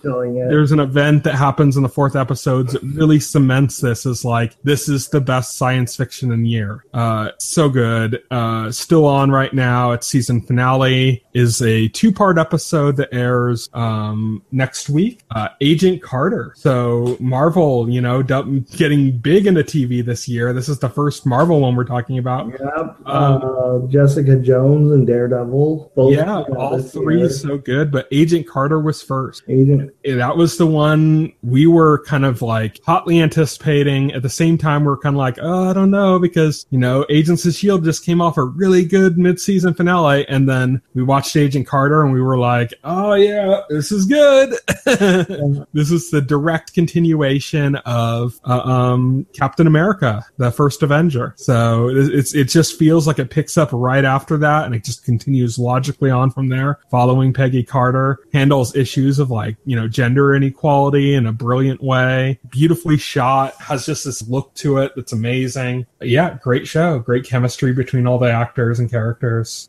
there's an event that happens in the fourth episode that really cements this as like this is the best science fiction in the year uh so good uh still on right now its season finale is a two-part episode that airs um next week uh agent carter so marvel you know getting big into tv this year this is the first marvel one we're talking about Yep. uh, Jessica Jones and Daredevil. Both yeah all three year. so good but agent carter was first Agent. Yeah, that was the one we were kind of like hotly anticipating. At the same time, we are kind of like, oh, I don't know, because you know, Agents of Shield just came off a really good mid-season finale, and then we watched Agent Carter, and we were like, oh yeah, this is good. this is the direct continuation of uh, um, Captain America, the first Avenger. So it- it's it just feels like it picks up right after that, and it just continues logically on from there, following Peggy Carter, handles issues of like you know gender inequality in a brilliant way, beautifully shot, has just this look to it that's amazing. Yeah, great show, great chemistry between all the actors and characters.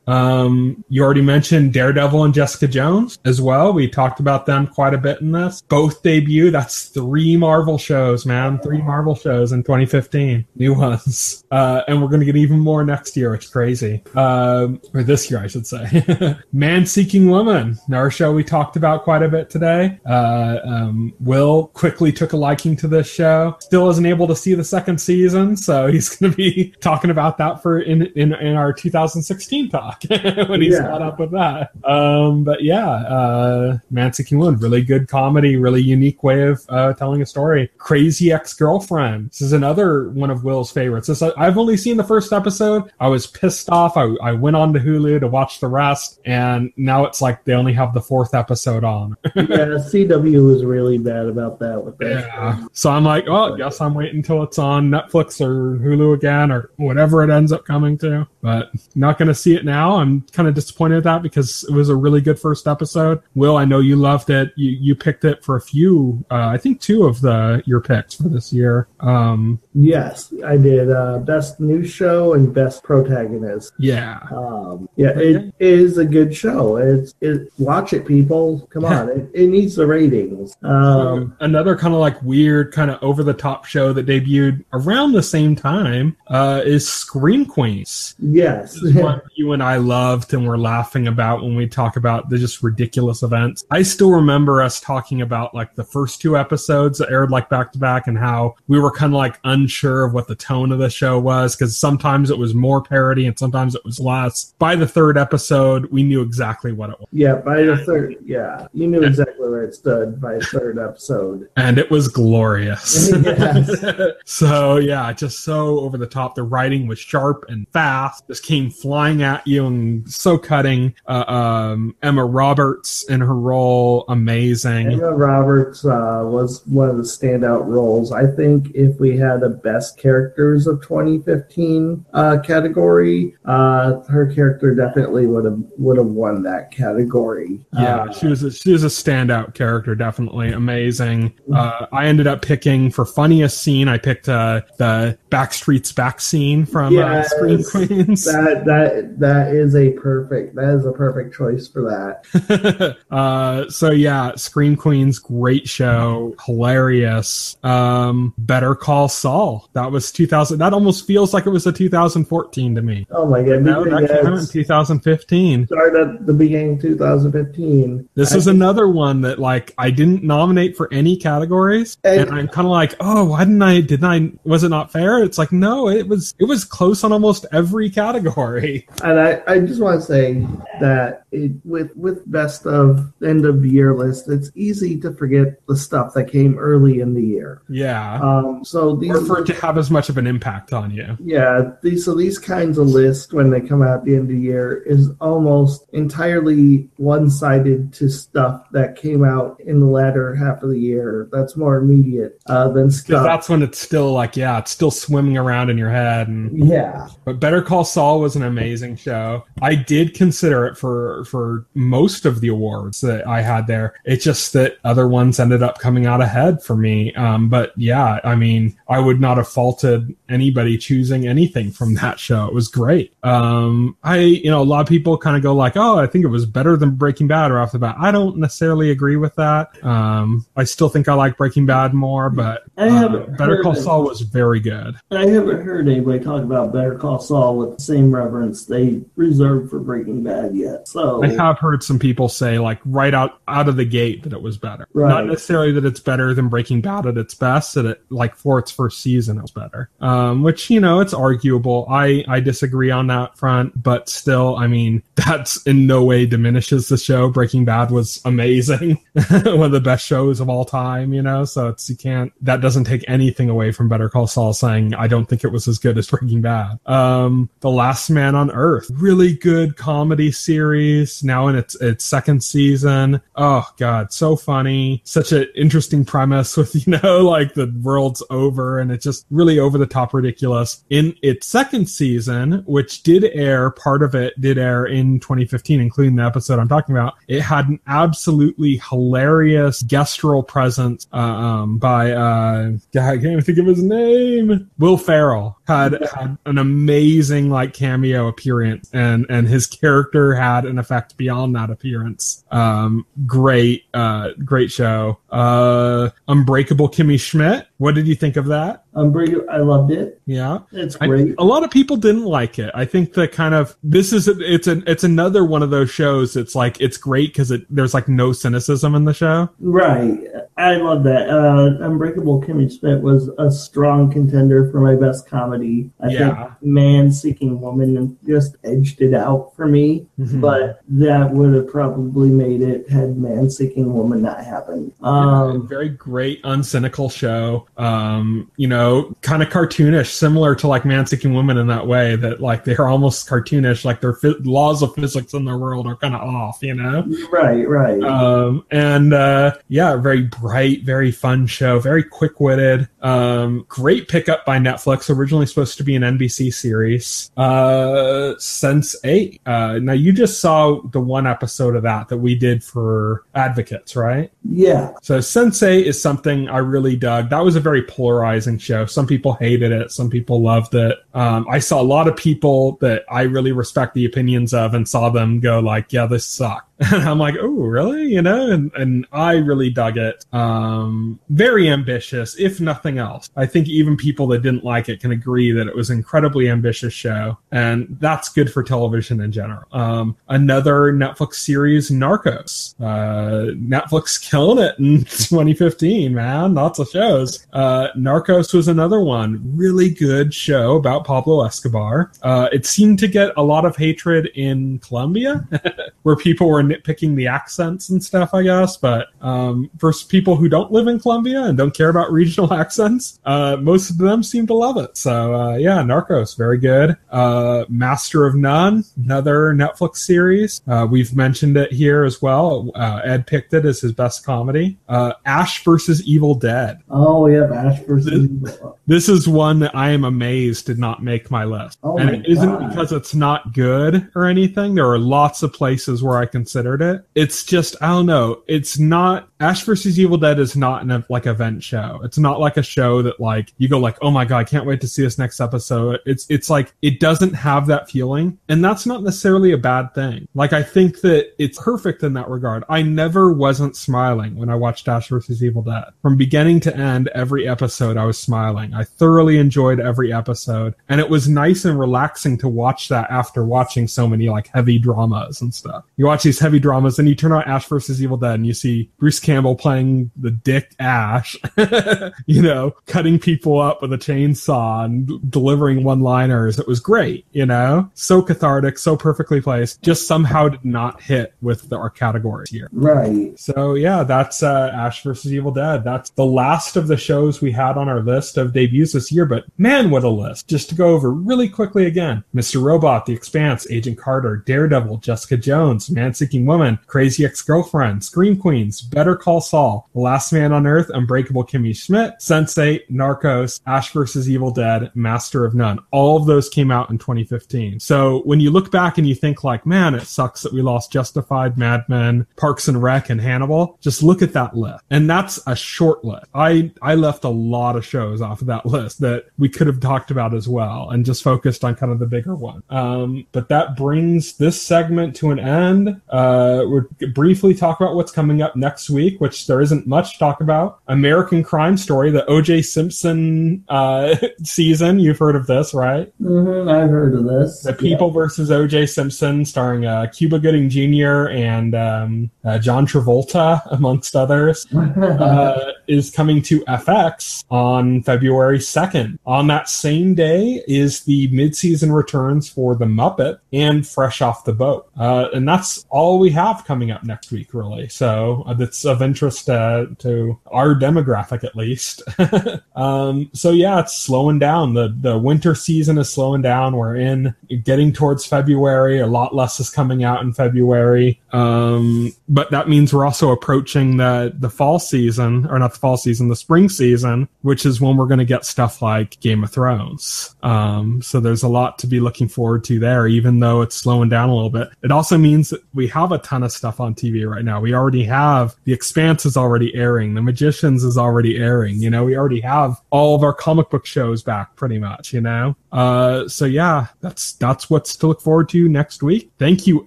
Um, you already mentioned Daredevil and Jessica Jones as well. We talked about them quite a bit in this. Both debut. That's three Marvel shows, man. Three Marvel shows in 2015, new ones, uh, and we're gonna get even more next year. It's crazy, um, or this year, I should say. Man Seeking Woman, our show we talked about quite a bit today. Uh, um, Will quickly took a liking to this show. Still isn't able to see the second season, so he's going to be talking about that for in in, in our 2016 talk when he's Yeah. caught up with that. Um, but yeah, uh, Seeking Woman, really good comedy, really unique way of uh, telling a story. Crazy Ex Girlfriend. This is another one of Will's favorites. This I've only seen the first episode. I was pissed off. I, I went on to Hulu to watch the rest, and now it's like they only have the fourth episode on. yeah, CW was really bad about that with that. Yeah. So I'm like, well, I guess I'm waiting until it's on Netflix or Hulu again or whatever it ends up coming to. But not going to see it now. I'm kind of disappointed at that because it was a really good first episode. Will, I know you loved it. You you picked it for a few, uh, I think two of the your picks for this year. Um, Yes, I did. Uh, best new show and best protagonist. yeah. Um, yeah, it is a good show. It's it. Watch it, people. Come on, it, it needs the ratings. Um, Another kind of like weird, kind of over the top show that debuted around the same time uh, is Scream Queens. yes, This is one one you and I loved and were laughing about when we talk about the just ridiculous events. I still remember us talking about like the first two episodes that aired like back to back and how we were kind of like unsure of what the tone of the show was because sometimes it was more parody and sometimes it was less. By the third episode, we knew exactly what it was. Yeah, by the third, yeah, you knew exactly where it stood by the third episode. And it was glorious. So yeah, just so over the top. The writing was sharp and fast. Just came flying at you and so cutting. Uh, um, Emma Roberts in her role, amazing. Emma Roberts uh, was one of the standout roles. I think if we had a best characters of 2015 uh, category, uh, her character definitely would have would have won that category. Yeah, she was a, she was a standout character, definitely amazing. Uh, I ended up picking for funniest scene. I picked uh, the Backstreet's back scene from uh, Yes. Scream Queens. that that that is a perfect that is a perfect choice for that. uh, so yeah, Scream Queens, great show, hilarious. Um, Better Call Saul. That was 2000. That almost feels like it was a 2014 to me. Oh my god! No, that came out in 2015. started at the beginning of 2015. This I- is another one that like I didn't nominate for any categories, And- and I'm kind of like, oh, why didn't I? Didn't I? Was it not fair? It's like no, it was. It was close on almost every category. And I, I just want to say that it, with with best of end of year list, it's easy to forget the stuff that came early in the year. Yeah, Um, so these or for it to have as much of an impact on you. Yeah, these so these kinds of lists when they come out at the end of the year is almost entirely one-sided to stuff that came out in the latter half of the year. That's more immediate uh, than stuff. that's when it's still like, yeah, it's still swimming around in your head. And yeah, but Better Call Saul was an amazing show. I did consider it for for most of the awards that I had there. It's just that other ones ended up coming out ahead for me. Um, but yeah, I mean, I would not have faulted anybody choosing anything from that show. It was great. Um, I you know a lot of people kind of go like, oh, I think it was better than Breaking Bad or off the bat. I don't necessarily agree with that. Um, I still think I like Breaking Bad more, but uh, Better Call Saul was very good. I haven't heard anybody talk about Better Call Saul with the same reverence they reserved for Breaking Bad yet. So I have heard some people say like right out out of the gate that it was better. Right. Not necessarily that it's better than Breaking Bad at its best, that it like for its first season it was better. Um, which you know it's arguable. I I disagree on that front, but still, I mean that's in no way diminishes the show. Breaking Bad was amazing, one of the best shows of all time. You know, so it's you can't that doesn't take anything away from Better Call Saul saying I don't think it was as good as Breaking Bad. Um, The Last Man on Earth, really good comedy series now in its its second season. Oh god, so funny. Such an interesting premise with you know like the world's over and it's just really over the top ridiculous. In its second season, which did air, part of it did air in 2015, including the episode I'm talking about. It had an absolutely hilarious guest role presence uh, um, by uh, God, I can't even think of his name. Will Ferrell had had an amazing like cameo appearance, and and his character had an effect beyond that appearance. Um, great, uh, great show. Uh, Unbreakable Kimmy Schmidt. What did you think of that? Unbreakable, I loved it. Yeah. It's great. a lot of people didn't like it. I think the kind of this is it's an it's another one of those shows. It's like it's great because it there's like no cynicism in the show. Right. I love that. Uh, Unbreakable Kimmy Schmidt was a strong contender for my best comedy. I Yeah. think Man Seeking Woman just edged it out for me, Mhm. but that would have probably made it had Man Seeking Woman not happened. Um, very great, uncynical show. Um, you know, kind of cartoonish, similar to like Man Seeking Woman in that way that like they're almost cartoonish, like their phy- laws of physics in their world are kind of off. You know. right, right. um, and uh, yeah, very bright, very fun show, very quick witted. Um, great pickup by Netflix. Originally supposed to be an NBC series. Uh, Sense8. Uh, now you just saw the one episode of that that we did for Advocates, right? yeah. So Sense8 is something I really dug. That was a very polarizing show. Some people hated it, some people loved it. um, I saw a lot of people that I really respect the opinions of and saw them go like, yeah, this sucks. And I'm like, oh, really? You know, and, and I really dug it. Um, very ambitious, if nothing else. I think even people that didn't like it can agree that it was an incredibly ambitious show, and that's good for television in general. Um, another Netflix series, Narcos. Uh, Netflix killing it in 2015, man. Lots of shows. Uh, Narcos was another one. Really good show about Pablo Escobar. Uh, it seemed to get a lot of hatred in Colombia, where people were nitpicking the accents and stuff, I guess. But um, for people who don't live in Colombia and don't care about regional accents, uh, most of them seem to love it. So uh, yeah, Narcos, very good. Uh, Master of None, another Netflix series. Uh, we've mentioned it here as well. Uh, Ed picked it as his best comedy. Uh, Ash versus Evil Dead. Oh yeah, Ash versus. This, this is one that I am amazed did not make my list, Oh and my it isn't God. because it's not good or anything. There are lots of places where I considered it. It's just I don't know. It's not Ash versus Evil Dead is not an like event show. It's not like a show that like you go like oh my god I can't wait to see this next episode. It's it's like it doesn't have that feeling, and that's not necessarily a bad thing. Like I think that it's perfect in that regard. I never wasn't smiling when I watched Ash versus Evil Dead from beginning to end. Every episode I was smiling. I thoroughly enjoyed every episode, and it was nice and relaxing to watch that after watching so many like heavy dramas and stuff. You watch these heavy dramas, and you turn on Ash versus Evil Dead, and you see Bruce Campbell playing the dick Ash, you know, cutting people up with a chainsaw and delivering one-liners. It was great, you know, so cathartic, so perfectly placed. Just somehow did not hit with the, our categories here. Right. So yeah, that's uh, Ash versus Evil Dead. That's the last of the shows we had on our list of debuts this year. But man, what a list! Just to go over really quickly again: Mr. Robot, The Expanse, Agent Carter, Daredevil, Jessica Jones, Man Seeking Woman, Crazy Ex-Girlfriend, Scream Queens, Better Call Saul, The Last Man on Earth, Unbreakable Kimmy Schmidt, Sense8, Narcos, Ash versus Evil Dead, Master of None. All of those came out in 2015. So when you look back and you think like, man, it sucks that we lost Justified, Mad Men, Parks and Rec, and Hannibal. Just look at that list, and that's a short list. I I left a lot of shows off of that list that we could have talked about as well, and just focused on kind of the bigger one. Um, but that brings this segment to an end. Uh, we'll briefly talk about what's coming up next week, which there isn't much to talk about. American Crime Story, the O.J. Simpson uh, season. You've heard of this, right? hmm I've heard of this. The People versus O.J. Simpson, starring uh, Cuba Gooding Jr. and um, uh, John Travolta, amongst others, uh, is coming to FX on February 2nd. On that same day is the mid-season returns for The Muppet and Fresh Off the Boat. Uh, and that's all we have coming up next week, really. So uh, that's of interest uh, to our demographic, at least. um, so yeah, it's slowing down. The the winter season is slowing down. We're in getting towards February. A lot less is coming out in February. Um, but that means we're also approaching the the fall season, or not the fall season, the spring season, which is when we're going to get stuff like Game of Thrones. Um, so there's a lot to be looking forward to there, even though it's slowing down a little bit. It also means that we have a ton of stuff on TV right now. We already have The Expanse is already airing, The Magicians is already airing. You know, we already have all of our comic book shows back, pretty much. You know, uh, so yeah, that's that's what's to look forward to next week. Thank you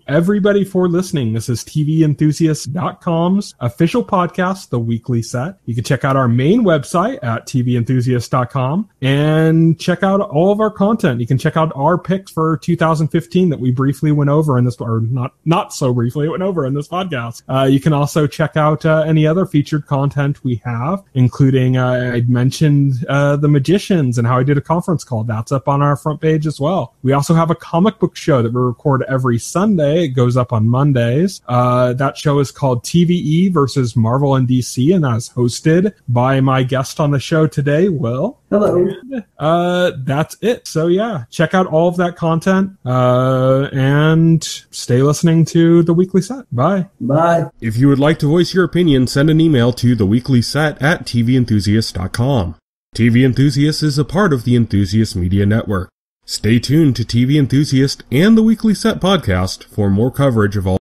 everybody for listening. This is TVenthusiast.com's official podcast, The Weekly Set. You can check out our main website at TVenthusiast.com and check out all of our content. You can check out our picks for 2015 that we briefly went over in this, or not not so briefly went over in this podcast. Uh, you can also check out uh, any other featured content we have, including uh, I mentioned uh, the magicians and how I did a conference call. That's up on our front page as well. We also have a comic book show that we record every Sunday. It goes up on Mondays. Uh, that show is called TVE versus Marvel and DC, and that is hosted by my guest on the show today, Will. Hello. Uh, that's it. So yeah, check out all of that content, uh, and stay listening to the weekly set. Bye. Bye. If you would like to voice your opinion, send an email to the weekly set at tventhusiast.com. TV Enthusiast is a part of the Enthusiast Media Network. Stay tuned to TV Enthusiast and the Weekly Set podcast for more coverage of all